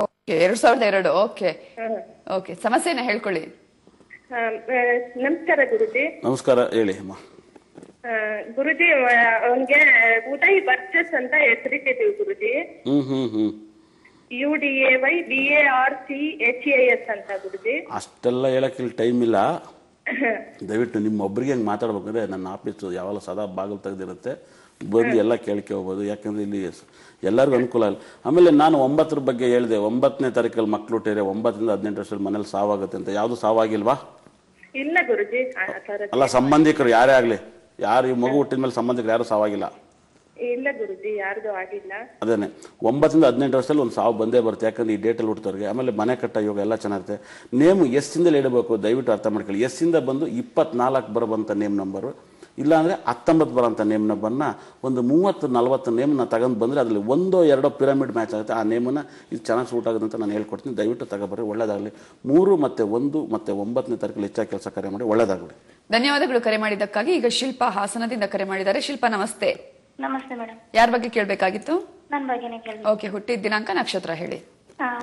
ಓಕೆ ಎರಡ್ ಸಾವಿರದ ಎರಡು ಓಕೆ. ಓಕೆ ಸಮಸ್ಯೆನ ಹೇಳ್ಕೊಳ್ಳಿ. ನಮಸ್ಕಾರ ಗುರುಜಿ. ನಮಸ್ಕಾರ ಹೇಳಿ ಅಮ್ಮ. ಗುರುಜಿ ಅವನಿಗೆ ಉದಯ್ ಬರ್ಚಸ್ ಅಂತ ಹೆಸರಿಟ್ಟಿದ್ದೀವಿ ಗುರುಜಿ. ಹ್ಮ್ ಹ್ಮ್ ಹ್ಮ್. U D A Y B A R C H A S ಅಂತ ಗುರುಜಿ. ಅಷ್ಟೆಲ್ಲ ಹೇಳಕ್ಕೆ ಇಲ್ಲಿ ಟೈಮ್ ಇಲ್ಲ. ದಯವಿಟ್ಟು ನಿಮ್ಮ ಒಬ್ಬರಿಗೆ ಹಂಗೆ ಮಾತಾಡ್ಬೇಕಂದ್ರೆ ನನ್ನ ಆಫೀಸು ಯಾವಾಗಲೂ ಸದಾ ಬಾಗಿಲು ತೆಗೆದಿರುತ್ತೆ. ಬಂದು ಎಲ್ಲ ಕೇಳ್ಕೊಬೋದು ಯಾಕಂದ್ರೆ ಇಲ್ಲಿ ಎಲ್ಲರಿಗೂ ಅನುಕೂಲ ಇಲ್ಲ ಆಮೇಲೆ ನಾನು ಒಂಬತ್ತರ ಬಗ್ಗೆ ಹೇಳಿದೆ ಒಂಬತ್ತನೇ ತಾರೀಕಲ್ಲಿ ಮಕ್ಕಳು ಹುಟ್ಟಿದ್ರೆ ಒಂಬತ್ತರಿಂದ ಹದಿನೆಂಟು ವರ್ಷದಲ್ಲಿ ಮನೇಲಿ ಸಾವಾಗುತ್ತೆ ಅಂತ. ಯಾವುದು ಸಾವಾಗಿಲ್ವಾ? ಇಲ್ಲ ಗುರುಜಿ ಅಲ್ಲ ಸಂಬಂಧಿಕರು ಯಾರೇ ಆಗಲಿ ಯಾರು ಈ ಮಗು ಹುಟ್ಟಿದ ಮೇಲೆ ಸಂಬಂಧಿಕರು ಯಾರು ಸಾವಾಗಿಲ್ಲ. ಇಲ್ಲ ಗುರುಜಿ ಯಾರ್ದು ಆಗಿಲ್ಲ. ಅದೇನೆ ಒಂಬತ್ತರಿಂದ ಹದಿನೆಂಟು ವರ್ಷದಲ್ಲಿ ಒಂದು ಸಾವು ಬಂದೇ ಬರುತ್ತೆ ಯಾಕಂದ್ರೆ ಈ ಡೇಟಲ್ಲಿ ಹುಡ್ತವ್ರಿಗೆ ಆಮೇಲೆ ಮನೆ ಕಟ್ಟ ಯೋಗ ಎಲ್ಲ ಚೆನ್ನಾಗಿರುತ್ತೆ. ನೇಮ್ ಎಸ್ಸಿಂದಲೇ ಇಡಬೇಕು ದಯವಿಟ್ಟು ಅರ್ಥ ಮಾಡ್ಕೊಳ್ಳಿ. ಇಂದ ಬಂದು ಇಪ್ಪತ್ನಾಲ್ಕು ಬರುವಂತ ನೇಮ್ ನಂಬರು ಇಲ್ಲಾಂದರೆ ಹತ್ತೊಂಬತ್ತು ಬರೋಂಥ ನೇಮ್ನ ಬನ್ನ ಒಂದು ಮೂವತ್ತು ನಲವತ್ತು ನೇಮ್ನ ತಗೊಂಡು ಬಂದರೆ ಅದರಲ್ಲಿ ಒಂದೋ ಎರಡೋ ಪಿರಮಿಡ್ ಮ್ಯಾಚ್ ಆಗುತ್ತೆ. ಆ ನೇಮನ್ನು ಇದು ಚೆನ್ನಾಗಿ ಸೂಟ್ ಆಗುತ್ತೆ ಅಂತ ನಾನು ಹೇಳ್ಕೊಡ್ತೀನಿ. ದಯವಿಟ್ಟು ತಗೊಬರ್ರಿ ಒಳ್ಳೆಯದಾಗಲಿ ಮೂರು ಮತ್ತು ಒಂದು ಮತ್ತು ಒಂಬತ್ತನೇ ತಾರೀಕಲ್ಲಿ ಹೆಚ್ಚಾಗಿ ಕೆಲಸ ಕರೆ ಮಾಡಿ ಒಳ್ಳೆಯದಾಗಲಿ ಧನ್ಯವಾದಗಳು ಕರೆ ಮಾಡಿದ್ದಕ್ಕಾಗಿ. ಈಗ ಶಿಲ್ಪಾ ಹಾಸನದಿಂದ ಕರೆ ಮಾಡಿದ್ದಾರೆ. ಶಿಲ್ಪಾ ನಮಸ್ತೆ. ನಮಸ್ತೆ ಮೇಡಮ್ ಯಾರ ಬಗ್ಗೆ ಕೇಳಬೇಕಾಗಿತ್ತು? ನನ್ನ ಬಗ್ಗೆನೇ ಕೇಳಿ ಓಕೆ ಹುಟ್ಟಿದ ದಿನಾಂಕ ನಕ್ಷತ್ರ ಹೇಳಿ.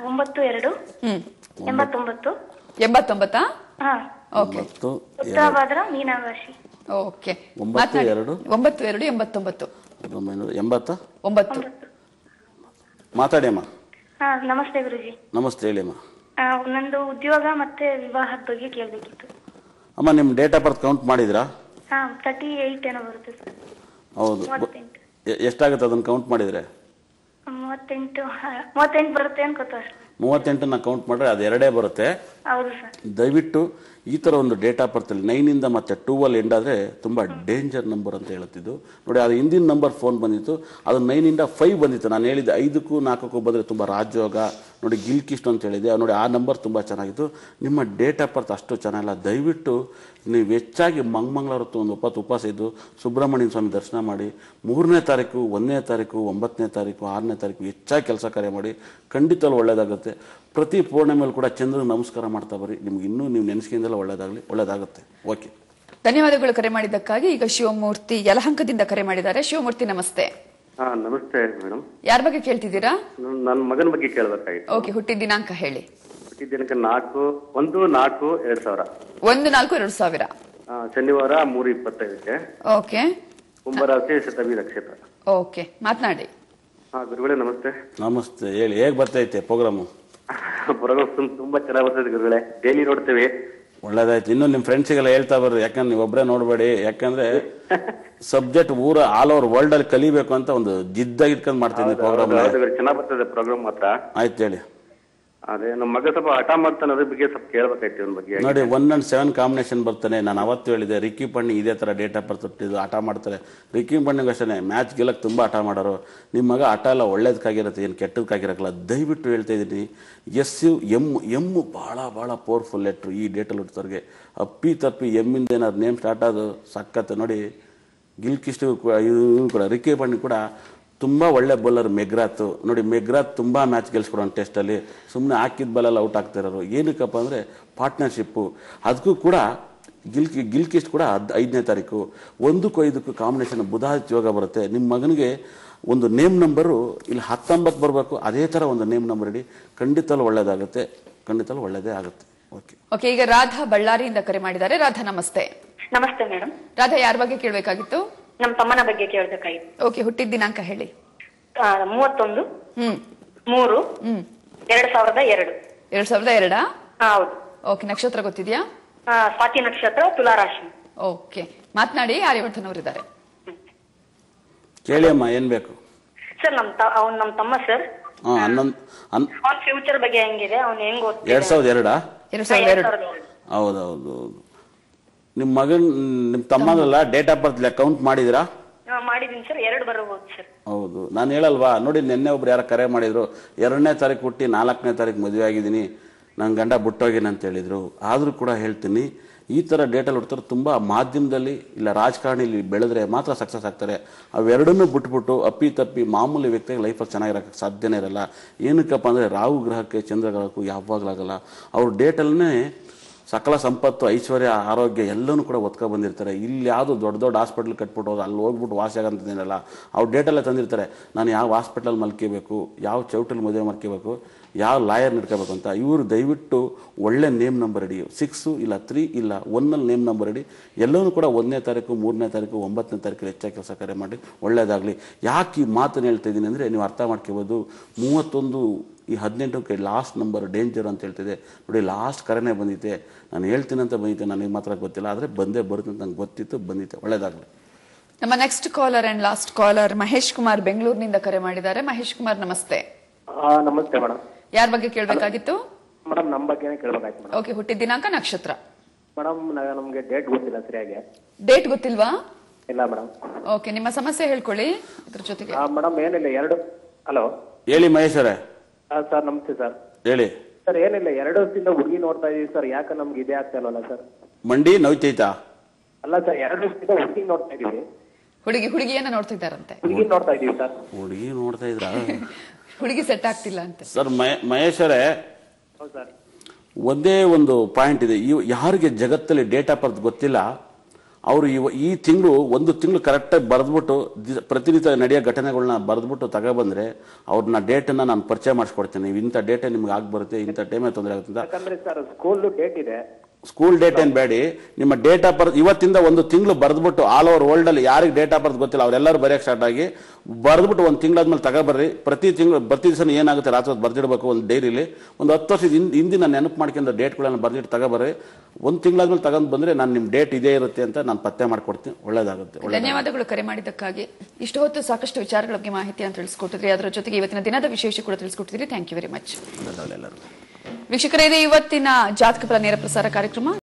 ಒಂಬತ್ತು ಎರಡು. ಹ್ಮ್. ಎಂಬತ್ತೊಂಬತ್ತು. ಎಂಬತ್ತೊಂಬತ್ತಾ? ಹಾ. ಓಕೆ. ಮೀನಾರಾಶಿ ಓಕೆ. ಒಂಬತ್ತು. ಎರಡು? ಒಂಬತ್ತು ಎರಡು ಎಂಬತ್ತೊಂಬತ್ತು. ಎಂಬತ್ತ? ಒಂಬತ್ತು. ಮಾತಾಡಿ ಅಮ್ಮ. ಹಾ ನಮಸ್ತೆ ಗುರುಜಿ. ನಮಸ್ತೆ ಹೇಳಿ ಅಮ್ಮ. ನಂದು ಉದ್ಯೋಗ ಮತ್ತೆ ವಿವಾಹದ ಬಗ್ಗೆ ಕೇಳಬೇಕಿತ್ತು. ಅಮ್ಮ ನಿಮ್ಮ ಡೇಟ್ ಆಫ್ ಬರ್ತ್ ಕೌಂಟ್ ಮಾಡಿದ್ರಾ? ಹಾ ತರ್ಟಿ ಏಯ್ಟ್ ಏನೋ ಬರುತ್ತೆ ಸರ್. ಹೌದು. ಮೂವತ್ತೆಂಟು. ಎ- ಎಷ್ಟಾಗುತ್ತೆ ಅದನ್ನು ಕೌಂಟ್ ಮಾಡಿದರೆ? ಮೂವತ್ತೆಂಟು ಹಾ, ಮೂವತ್ತೆಂಟು ಬರುತ್ತೆ ಅನ್ಕೋತ ಮೂವತ್ತೆಂಟನ್ನ ಕೌಂಟ್ ಮಾಡಿದ್ರೆ ಅದು ಎರಡೇ ಬರುತ್ತೆ. ಹೌದು ಸರ್. ದಯವಿಟ್ಟು ಈ ಥರ ಒಂದು ಡೇಟ್ ಆಫ್ ಬರ್ತಲ್ಲಿ ನೈನಿಂದ ಮತ್ತು ಟೂ ಅಲ್ಲಿ ಎಂಡ್ ಆದರೆ ತುಂಬ ಡೇಂಜರ್ ನಂಬರ್ ಅಂತ ಹೇಳುತ್ತಿದ್ದು. ನೋಡಿ, ಅದು ಹಿಂದಿನ ನಂಬರ್ ಫೋನ್ ಬಂದಿತ್ತು, ಅದು ನೈನಿಂದ ಫೈವ್ ಬಂದಿತ್ತು. ನಾನು ಹೇಳಿದ್ದೆ ಐದಕ್ಕೂ ನಾಲ್ಕಕ್ಕೂ ಬಂದರೆ ತುಂಬ ರಾಜಯೋಗ. ನೋಡಿ ಗಿಲ್ಕಿಸ್ಟ್ ಅಂತ ಹೇಳಿದೆ. ನೋಡಿ, ಆ ನಂಬರ್ ತುಂಬ ಚೆನ್ನಾಗಿತ್ತು. ನಿಮ್ಮ ಡೇಟ್ ಆಫ್ ಬರ್ತ್ ಅಷ್ಟು ಚೆನ್ನಾಗಿಲ್ಲ ದಯವಿಟ್ಟು ನೀವು ಹೆಚ್ಚಾಗಿ ಮಂಗಳವಾರ ಹೊತ್ತು ಒಂದು ಒಪ್ಪತ್ತು ಉಪವಾಸ ಇದ್ದು ಸುಬ್ರಹ್ಮಣ್ಯನ ಸ್ವಾಮಿ ದರ್ಶನ ಮಾಡಿ, ಮೂರನೇ ತಾರೀಕು, ಒಂದನೇ ತಾರೀಕು, ಒಂಬತ್ತನೇ ತಾರೀಕು, ಆರನೇ ತಾರೀಕು ಹೆಚ್ಚಾಗಿ ಕೆಲಸ ಕಾರ್ಯ ಮಾಡಿ ಖಂಡಿತವೂ ಒಳ್ಳೆಯದಾಗುತ್ತೆ ಪ್ರತಿ ಪೂರ್ಣಿಮೆಯಲ್ಲಿ ಕೂಡ ಚಂದ್ರನ ನಮಸ್ಕಾರ ಮಾಡ್ತಾ ಬರ್ರಿ. ನಿಮ್ಗೆ ಇನ್ನೂ ನೀವು ನೆನೆಸ್ಕೊಂಡೆಲ್ಲ ಒಳ್ಳೇದಾಗಲಿ ಒಳ್ಳೇದಾಗುತ್ತೆ. ಓಕೆ. ಧನ್ಯವಾದಗಳು ಕರೆ ಮಾಡಿದ್ದಕ್ಕಾಗಿ. ಈಗ ಶಿವಮೂರ್ತಿ ಯಲಹಂಕದಿಂದ ಕರೆ ಮಾಡಿದ್ದಾರೆ. ಶಿವಮೂರ್ತಿ ನಮಸ್ತೆ. ಹಾ ನಮಸ್ತೆ ಮೇಡಮ್. ಯಾರ ಬಗ್ಗೆ ಕೇಳ್ತಿದ್ದೀರಾ? ನನ್ನ ಮಗನ ಬಗ್ಗೆ ಕೇಳಬೇಕಾಗಿತ್ತು. ಓಕೆ ಹುಟ್ಟಿದ ದಿನಾಂಕ ಹೇಳಿ. ಹುಟ್ಟಿದ ದಿನಾಂಕ ನಾಲ್ಕು ಒಂದು ನಾಲ್ಕು ಎರಡ್ ಸಾವಿರ. ಒಂದು ನಾಲ್ಕು ಎರಡು ಸಾವಿರ. ಆ, ಶನಿವಾರ ಮೂರು ಇಪ್ಪತ್ತೈದಕ್ಕೆ. ಓಕೆ. ಕುಂಭರಾಶಿ ಶತವಿ ನಕ್ಷತ್ರ. ಓಕೆ ಮಾತನಾಡಿ. ಹಾ ಗುರುಗಳೇ ನಮಸ್ತೆ. ನಮಸ್ತೆ. ಹೇಳಿ ಹೇಗೆ ಬರ್ತೈತೆ ಪ್ರೋಗ್ರಾಮು ಪ್ರೋಗ್ರಾಮ್ ತುಂಬಾ ಚೆನ್ನಾಗಿ ಬರ್ತದೆ ಗುರುಗಳೇ. ಡೈಲಿ ನೋಡ್ತೇವೆ. ಒಳ್ಳೇದಾಯ್ತು. ಇನ್ನು ನಿಮ್ಮ ಫ್ರೆಂಡ್ಸಿಗೆಲ್ಲ ಹೇಳ್ತಾ ಬರ್ರಿ. ಯಾಕಂದ್ರೆ ನೀವು ಒಬ್ಬರೇ ನೋಡಬೇಡಿ. ಯಾಕಂದ್ರೆ ಸಬ್ಜೆಕ್ಟ್ ಊರ ಆಲ್ ಓವರ್ ವರ್ಲ್ಡ್ ಅಲ್ಲಿ ಕಲಿಬೇಕು ಅಂತ ಒಂದು ಜಿದ್ದಾಗಿ ಇಟ್ಕೊಂಡು ಮಾಡ್ತೀನಿ ಪ್ರೋಗ್ರಾಮ್ ಚೆನ್ನಾಗಿ ಬರ್ತದೆ ಪ್ರೋಗ್ರಾಮ್ ಮಾತ್ರ. ಆಯ್ತು ಹೇಳಿ. ಅದೇ ನಮ್ಮ ಮಗ ಸ್ವಲ್ಪ ಹಠ ಮಾಡ್ತಾನೆ ಅದ್ರ ಬಗ್ಗೆ ಸ್ವಲ್ಪ ಕೇಳ್ಬೇಕಾಯ್ತು ಬಗ್ಗೆ. ನೋಡಿ ಒನ್ ಅಂಡ್ ಸೆವೆನ್ ಕಾಂಬಿನೇಷನ್ ಬರ್ತಾನೆ. ನಾನು ಅವತ್ತು ಹೇಳಿದೆ ರಿಕ್ಕಿ ಪಣ್ಣಿ ಇದೇ ಥರ ಡೇಟ್ ಆಫ್ ಬರ್ತ್ ಹುಟ್ಟಿದ್ದು ಆಟ ಮಾಡ್ತಾರೆ. ರಿಕ್ಕಿ ಪಣ್ಣಿಗೂ ಅಷ್ಟೇ ಮ್ಯಾಚ್ ಗೆಲ್ಲಕ್ಕೆ ತುಂಬ ಆಟ ಮಾಡೋರು. ನಿಮ್ಮ ಮಗ ಆಟ ಎಲ್ಲ ಒಳ್ಳೇದಕ್ಕಾಗಿರತ್ತೆ ಏನು ಕೆಟ್ಟದಕ್ಕಾಗಿರಕ್ಕಲ್ಲ ದಯವಿಟ್ಟು ಹೇಳ್ತಾ ಇದ್ದೀನಿ ಎಸ್ ಯು ಎಂ ಎಮ್ಮು ಭಾಳ ಭಾಳ ಪವರ್ಫುಲ್ ಲೆಟ್ರು ಈ ಡೇಟಲ್ಲಿ ಹುಟ್ಟಿದವ್ರಿಗೆ ಅಪ್ಪಿ ತಪ್ಪಿ ಎಮ್ಮಿಂದ ಏನಾದ್ರು ನೇಮ್ ಸ್ಟಾರ್ಟ್ ಆದು ಸಕ್ಕತ್ತೆ ನೋಡಿ ಗಿಲ್ಕಿಷ್ಟು ಇದು ಕೂಡ ರಿಕ್ಕಿ ಪಣ್ಣಿ ಕೂಡ ತುಂಬ ಒಳ್ಳೆ ಬೌಲರ್ ಮೆಗ್ರಾತ್. ನೋಡಿ ಮೆಗ್ರಾತ್ ತುಂಬ ಮ್ಯಾಚ್ ಗೆಲ್ಸ್ಕೊಡೋಣ ಟೆಸ್ಟಲ್ಲಿ ಸುಮ್ಮನೆ ಹಾಕಿದ ಬಾಲೆಲ್ಲ ಔಟ್ ಆಗ್ತಿರೋರು ಏನಕ್ಕಪ್ಪ ಅಂದರೆ ಪಾರ್ಟ್ನರ್ಶಿಪ್ಪು ಅದಕ್ಕೂ ಕೂಡ ಗಿಲ್ಕಿ ಗಿಲ್ಕಿಸ್ಟ್ ಕೂಡ ಹದ್ ಐದನೇ ತಾರೀಕು. ಒಂದಕ್ಕೂ ಐದಕ್ಕೂ ಕಾಂಬಿನೇಷನ್ ಬುಧಾದಿತ್ಯ ಯೋಗ ಬರುತ್ತೆ. ನಿಮ್ಮ ಮಗನಿಗೆ ಒಂದು ನೇಮ್ ನಂಬರು ಇಲ್ಲಿ ಹತ್ತೊಂಬತ್ತು ಬರಬೇಕು. ಅದೇ ಥರ ಒಂದು ನೇಮ್ ನಂಬರ್ ಇಡಿ. ಖಂಡಿತಲೂ ಒಳ್ಳೇದಾಗುತ್ತೆ. ಖಂಡಿತಲೂ ಒಳ್ಳೇದೇ ಆಗುತ್ತೆ. ಓಕೆ ಓಕೆ ಈಗ ರಾಧಾ ಬಳ್ಳಾರಿಯಿಂದ ಕರೆ ಮಾಡಿದ್ದಾರೆ. ರಾಧಾ ನಮಸ್ತೆ. ನಮಸ್ತೆ ಮೇಡಮ್ ರಾಧಾ ಯಾರ ಬಗ್ಗೆ ಕೇಳಬೇಕಾಗಿತ್ತು? ನಮ್ಮ ತಮ್ಮನ ಬಗ್ಗೆ ಕೇಳ್ಬೇಕಾಗಿತ್ತು. ಓಕೆ ಹುಟ್ಟಿದ ದಿನಾಂಕ ಹೇಳಿ. ಆ, ಮೂವತ್ತೊಂದು ಹ್ಮ್. ಮೂರು ಹ್ಮ್. ಎರಡ್ ಸಾವಿರದ ಎರಡು. ಎರಡ್ ಸಾವಿರದ ಎರಡ? ಆ, ಹೌದು. ಓಕೆ ನಕ್ಷತ್ರ ಗೊತ್ತಿದ್ಯಾ? ಆ, ಸ್ವಾತಿ ನಕ್ಷತ್ರ ತುಲಾರಾಶಿ. ಓಕೆ ಮಾತನಾಡಿ ಆರ್ಯವರ್ಧನ್ ಅವರಿದ್ದಾರೆ ಕೇಳಿ ಅಮ್ಮ ಏನ್ ಬೇಕು? ಸರ್ ನಮ್ ತ ಅವ್ನ್ ನಮ್ ತಮ್ಮ ಸರ್. ಹಾಂ ಹನ್ನೊಂದು ಹನ್ ಅವ್ನ ಫ್ಯೂಚರ್ ಬಗ್ಗೆ ಹೆಂಗಿದೆ ಅವ್ನ್ ಹೆಂಗ್ ಓದ್ತಿದ್ದಾನೆ? ಎರಡು ಸಾವಿರದ ಎರಡಾ? ಎರಡ್ ಸಾವಿರದ ಎರಡು. ಸಾವಿರದ ಎರಡು. ಹೌದೌದು ಹೌದು ನಿಮ್ಮ ಮಗನ್ ನಿಮ್ಮ ತಮ್ಮನಲ್ಲ ಡೇಟ್ ಆಫ್ ಬರ್ತ್ ಕೌಂಟ್ ಮಾಡಿದಿರಾ? ಮಾಡಿದೀನಿ ಸರ್. ಎರಡು ಬರಬಹುದು ಸರ್. ಹೌದು. ನಾನು ಹೇಳಲ್ವಾ ನೋಡಿ ನಿನ್ನೆ ಒಬ್ರು ಯಾರು ಕರೆ ಮಾಡಿದ್ರು ಎರಡನೇ ತಾರೀಕು ಹುಟ್ಟಿ ನಾಲ್ಕನೇ ತಾರೀಕು ಮದುವೆ ಆಗಿದ್ದೀನಿ ನನ್ನ ಗಂಡ ಬಿಟ್ಟೋಗಿನ ಅಂತ ಹೇಳಿದ್ರು. ಆದರೂ ಕೂಡ ಹೇಳ್ತೀನಿ ಈ ಥರ ಡೇಟಲ್ಲಿ ಹುಡ್ತಾರೆ ತುಂಬ ಮಾಧ್ಯಮದಲ್ಲಿ ಇಲ್ಲ ರಾಜಕಾರಣಿಲಿ ಬೆಳೆದ್ರೆ ಮಾತ್ರ ಸಕ್ಸಸ್ ಆಗ್ತಾರೆ. ಅವೆರಡನ್ನೂ ಬಿಟ್ಬಿಟ್ಟು ಅಪ್ಪಿ ತಪ್ಪಿ ಮಾಮೂಲಿ ವ್ಯಕ್ತಿಗೆ ಲೈಫಲ್ಲಿ ಚೆನ್ನಾಗಿರೋಕ್ಕೆ ಸಾಧ್ಯನೇ ಇರಲ್ಲ. ಏನಕ್ಕಪ್ಪ ಅಂದರೆ ರಾಹು ಗ್ರಹಕ್ಕೆ ಚಂದ್ರ ಗ್ರಹಕ್ಕೂ ಯಾವಾಗಲಾಗಲ್ಲ ಅವ್ರ ಡೇಟಲ್ಲೇ ಸಕಲ ಸಂಪತ್ತು, ಐಶ್ವರ್ಯ, ಆರೋಗ್ಯ ಎಲ್ಲನೂ ಕೂಡ ಒತ್ಕೊ ಬಂದಿರ್ತಾರೆ. ಇಲ್ಲಿ ಯಾವುದು ದೊಡ್ಡ ದೊಡ್ಡ ಹಾಸ್ಪಿಟ್ಲ್ ಕಟ್ಬಿಟ್ಟು ಅಲ್ಲಿ ಹೋಗ್ಬಿಟ್ಟು ವಾಸಿ ಆಗಂತದೇನಲ್ಲ, ಅವ್ರು ಡೇಟಲ್ಲೇ ತಂದಿರ್ತಾರೆ. ನಾನು ಯಾವ ಹಾಸ್ಪಿಟಲ್ ಮಲ್ಕೋಬೇಕು, ಯಾವ ಚೌಟಲ್ಲಿ ಮದುವೆ ಮಲ್ಕೋಬೇಕು ಯಾವ ಲಾಯರ್ ನಡ್ಕೋಬೇಕು ಅಂತ ಇವರು ದಯವಿಟ್ಟು ಒಳ್ಳೆ ನೇಮ್ ನಂಬರ್ ಇಡಿ. ಸಿಕ್ಸು ಇಲ್ಲ ತ್ರೀ ಇಲ್ಲ ಒನ್ನಲ್ಲಿ ನೇಮ್ ನಂಬರ್ ಇಡಿ. ಎಲ್ಲವೂ ಕೂಡ ಒಂದನೇ ತಾರೀಕು, ಮೂರನೇ ತಾರೀಕು ಒಂಬತ್ತನೇ ತಾರೀಕು ಹೆಚ್ಚಾಗಿ ಕೆಲಸ ಕರೆ ಮಾಡಿ ಒಳ್ಳೆಯದಾಗಲಿ ಯಾಕೆ ಈ ಮಾತನ್ನು ಹೇಳ್ತಾ ಇದ್ದೀನಿ ಅಂದರೆ ನೀವು ಅರ್ಥ ಮಾಡ್ಕೋಬೋದು. ಮೂವತ್ತೊಂದು ಈ ಹದಿನೆಂಟಕ್ಕೆ ಲಾಸ್ಟ್ ನಂಬರ್ ಡೇಂಜರ್ ಅಂತ ಹೇಳ್ತಿದೆ. ನೋಡಿ ಲಾಸ್ಟ್ ಕರೆನೇ ಬಂದಿದೆ ನಾನು ಹೇಳ್ತೀನಿ ಅಂತ ಬಂದಿದ್ದೆ ನನಗೆ ಮಾತ್ರ ಗೊತ್ತಿಲ್ಲ. ಆದರೆ ಬಂದೇ ಬರುತ್ತೆ ಅಂತ ನಂಗೆ ಗೊತ್ತಿತ್ತು ಬಂದಿತ್ತು. ಒಳ್ಳೇದಾಗಲಿ. ನಮ್ಮ next caller and last caller Mahesh Kumar ಬೆಂಗಳೂರಿನಿಂದ ಕರೆ ಮಾಡಿದ್ದಾರೆ. ಮಹೇಶ್ ಕುಮಾರ್ ನಮಸ್ತೆ. ಆ, ನಮಸ್ತೆ ಮೇಡಮ್ ಯಾರ ಬಗ್ಗೆ ಕೇಳಬೇಕಾಗಿತ್ತು? ಮೇಡಮ್ ನಮ್ಮ ಬಗ್ಗೆನೇ ಕೇಳಬೇಕಾಗಿತ್ತು ಮೇಡಮ್ ಓಕೆ ಹುಟ್ಟಿದ ದಿನಾಂಕ ನಕ್ಷತ್ರ. ಮೇಡಮ್ ನಮಗೆ ಡೇಟ್ ಗೊತ್ತಿಲ್ಲ ಸರಿಯಾಗಿ. ಡೇಟ್ ಗೊತ್ತಿಲ್ವಾ? ಇಲ್ಲ ಮೇಡಮ್ ಓಕೆ ನಿಮ್ಮ ಸಮಸ್ಯೆ ಹೇಳ್ಕೊಳ್ಳಿ ಇದ್ರ ಜೊತೆಗೆ. ಮೇಡಮ್ ಏನಿಲ್ಲ ಎರಡು ಹಲೋ? ಹೇಳಿ ಮಹೇಶ್ವರೇ ಸರ್ ನಮಸ್ತೆ ಸರ್. ಹೇಳಿ. ಸರ್ ಏನಿಲ್ಲ ಎರಡು ವರ್ಷದಿಂದ ಹುಡುಗಿ ನೋಡ್ತಾ ಇದೀವಿ ಸರ್. ಯಾಕೆ ನಮ್ಗೆ ಇದೇ ಆಗ್ತಾ ಇಲ್ವಲ್ಲ ಸರ್? ಮಂಡಿ ನೋಯ್ತೈತಾ? ಅಲ್ಲ ಸರ್ ಎರಡು ವರ್ಷದಿಂದ ಹುಡುಗಿ ನೋಡ್ತಾ ಇದೀವಿ. ಹುಡುಗಿ ಹುಡುಗಿಯನ್ನ ನೋಡ್ತಿದ್ದಾರಂತೆ ಹುಡುಗಿ ನೋಡ್ತಾ ಇದೀವಿ ಸರ್. ಹುಡುಗಿ ನೋಡ್ತಾ ಇದ್ರ? <laughs> ಹುಡುಗಿ ಸೆಟ್ ಆಗ್ತಿಲ್ಲ ಅಂತ. ಸರ್ ಮಹೇಶರೇ ಮಹೇಶ್ವರೇ ಹೌದು ಸರ್. ಒಂದೇ ಒಂದು ಪಾಯಿಂಟ್ ಇದೆ. ಇವ್ ಯಾರಿಗೆ ಜಗತ್ತಲ್ಲಿ ಡೇಟ್ ಆಫ್ ಬರ್ತ್ ಗೊತ್ತಿಲ್ಲ ಅವರು ಇವ ಈ ತಿಂಗಳು ಒಂದು ತಿಂಗಳು ಕರೆಕ್ಟಾಗಿ ಬರೆದ್ಬಿಟ್ಟು ಪ್ರತಿನಿತ್ಯ ನಡೆಯೋ ಘಟನೆಗಳನ್ನ ಬರೆದ್ಬಿಟ್ಟು ತಗೊಬಂದ್ರೆ ಅವ್ರನ್ನ ಡೇಟನ್ನು ನಾನು ಪರಿಚಯ ಮಾಡಿಸ್ಕೊಡ್ತೀನಿ. ಇಂಥ ಡೇಟೇ ನಿಮ್ಗೆ ಆಗಿ ಬರುತ್ತೆ ಇಂಥ ಟೈಮೇ ತೊಂದರೆ ಆಗುತ್ತೆ ಸ್ಕೂಲ್ ಡೇಟ್ ಇದೆ ಸ್ಕೂಲ್ ಡೇಟ್ ಏನು ಬೇಡಿ ನಿಮ್ಮ ಡೇಟ್ ಆಫ್ ಬರ್ತ್ ಇವತ್ತಿಂದ ಒಂದು ತಿಂಗಳು ಬರೆದ್ಬಿಟ್ಟು ಆಲ್ ಓವರ್ ವರ್ಲ್ಡ್ ಅಲ್ಲಿ ಯಾರಿಗೆ ಡೇಟ್ ಆಫ್ ಬರ್ತ್ ಗೊತ್ತಿಲ್ಲ ಅವರೆಲ್ಲರೂ ಬರೆಯಕ್ಕೆ ಸ್ಟಾರ್ಟ್ ಆಗಿ ಬರೆದ್ಬಿಟ್ಟು ಒಂದು ತಿಂಗಳಾದ್ಮೇಲೆ ತಗೊಬರ್ರಿ. ಪ್ರತಿ ತಿಂಗಳು ಪ್ರತಿ ದಿವಸ ಏನಾಗುತ್ತೆ ರಾತ್ರಿ ಹೊತ್ತು ಬರ್ದಿಡ್ಬೇಕು ಒಂದು ಡೈರಿಲಿ ಒಂದು ಹತ್ತು ವರ್ಷದ ಹಿಂದ್ ಹಿಂದಿನ ನೆನಪು ಮಾಡ್ಕೊಂಡು ಡೇಟ್ಗಳನ್ನು ಬರ್ದಿಟ್ಟು ತಗೊಬರ್ರಿ. ಒಂದು ತಿಂಗಳಾದ್ಮೇಲೆ ತಗೊಂಡು ಬಂದ್ರೆ ನಾನು ನಿಮ್ಮ ಡೇಟ್ ಇದೇ ಇರುತ್ತೆ ಅಂತ ನಾನು ಪತ್ತೆ ಮಾಡ್ಕೊಡ್ತೀನಿ. ಒಳ್ಳೇದಾಗುತ್ತೆ ಒಳ್ಳೆ ಧನ್ಯವಾದಗಳು ಕರೆ ಮಾಡಿದ್ದಕ್ಕಾಗಿ. ಇಷ್ಟು ಹೊತ್ತು ಸಾಕಷ್ಟು ವಿಚಾರಗಳ ಬಗ್ಗೆ ಅಂತ ತಿಳಿಸ್ಕೊಟ್ಟಿದ್ರಿ. ಅದರ ಜೊತೆಗೆ ಇವತ್ತಿನ ದಿನದ ವಿಶೇಷ ಕೂಡ ತಿಳಿಸ್ಕೊಟ್ಟಿದ್ರಿ. ಥ್ಯಾಂಕ್ ಯು ವೆರಿ ಮಚ್ ಎಲ್ಲರೂ ಎಲ್ಲರಿಗೂ. ವೀಕ್ಷಕರೇ ಇವತ್ತಿನ ಜಾತಕ ಫಲ ನೇರ ಪ್ರಸಾರ ಕಾರ್ಯಕ್ರಮ.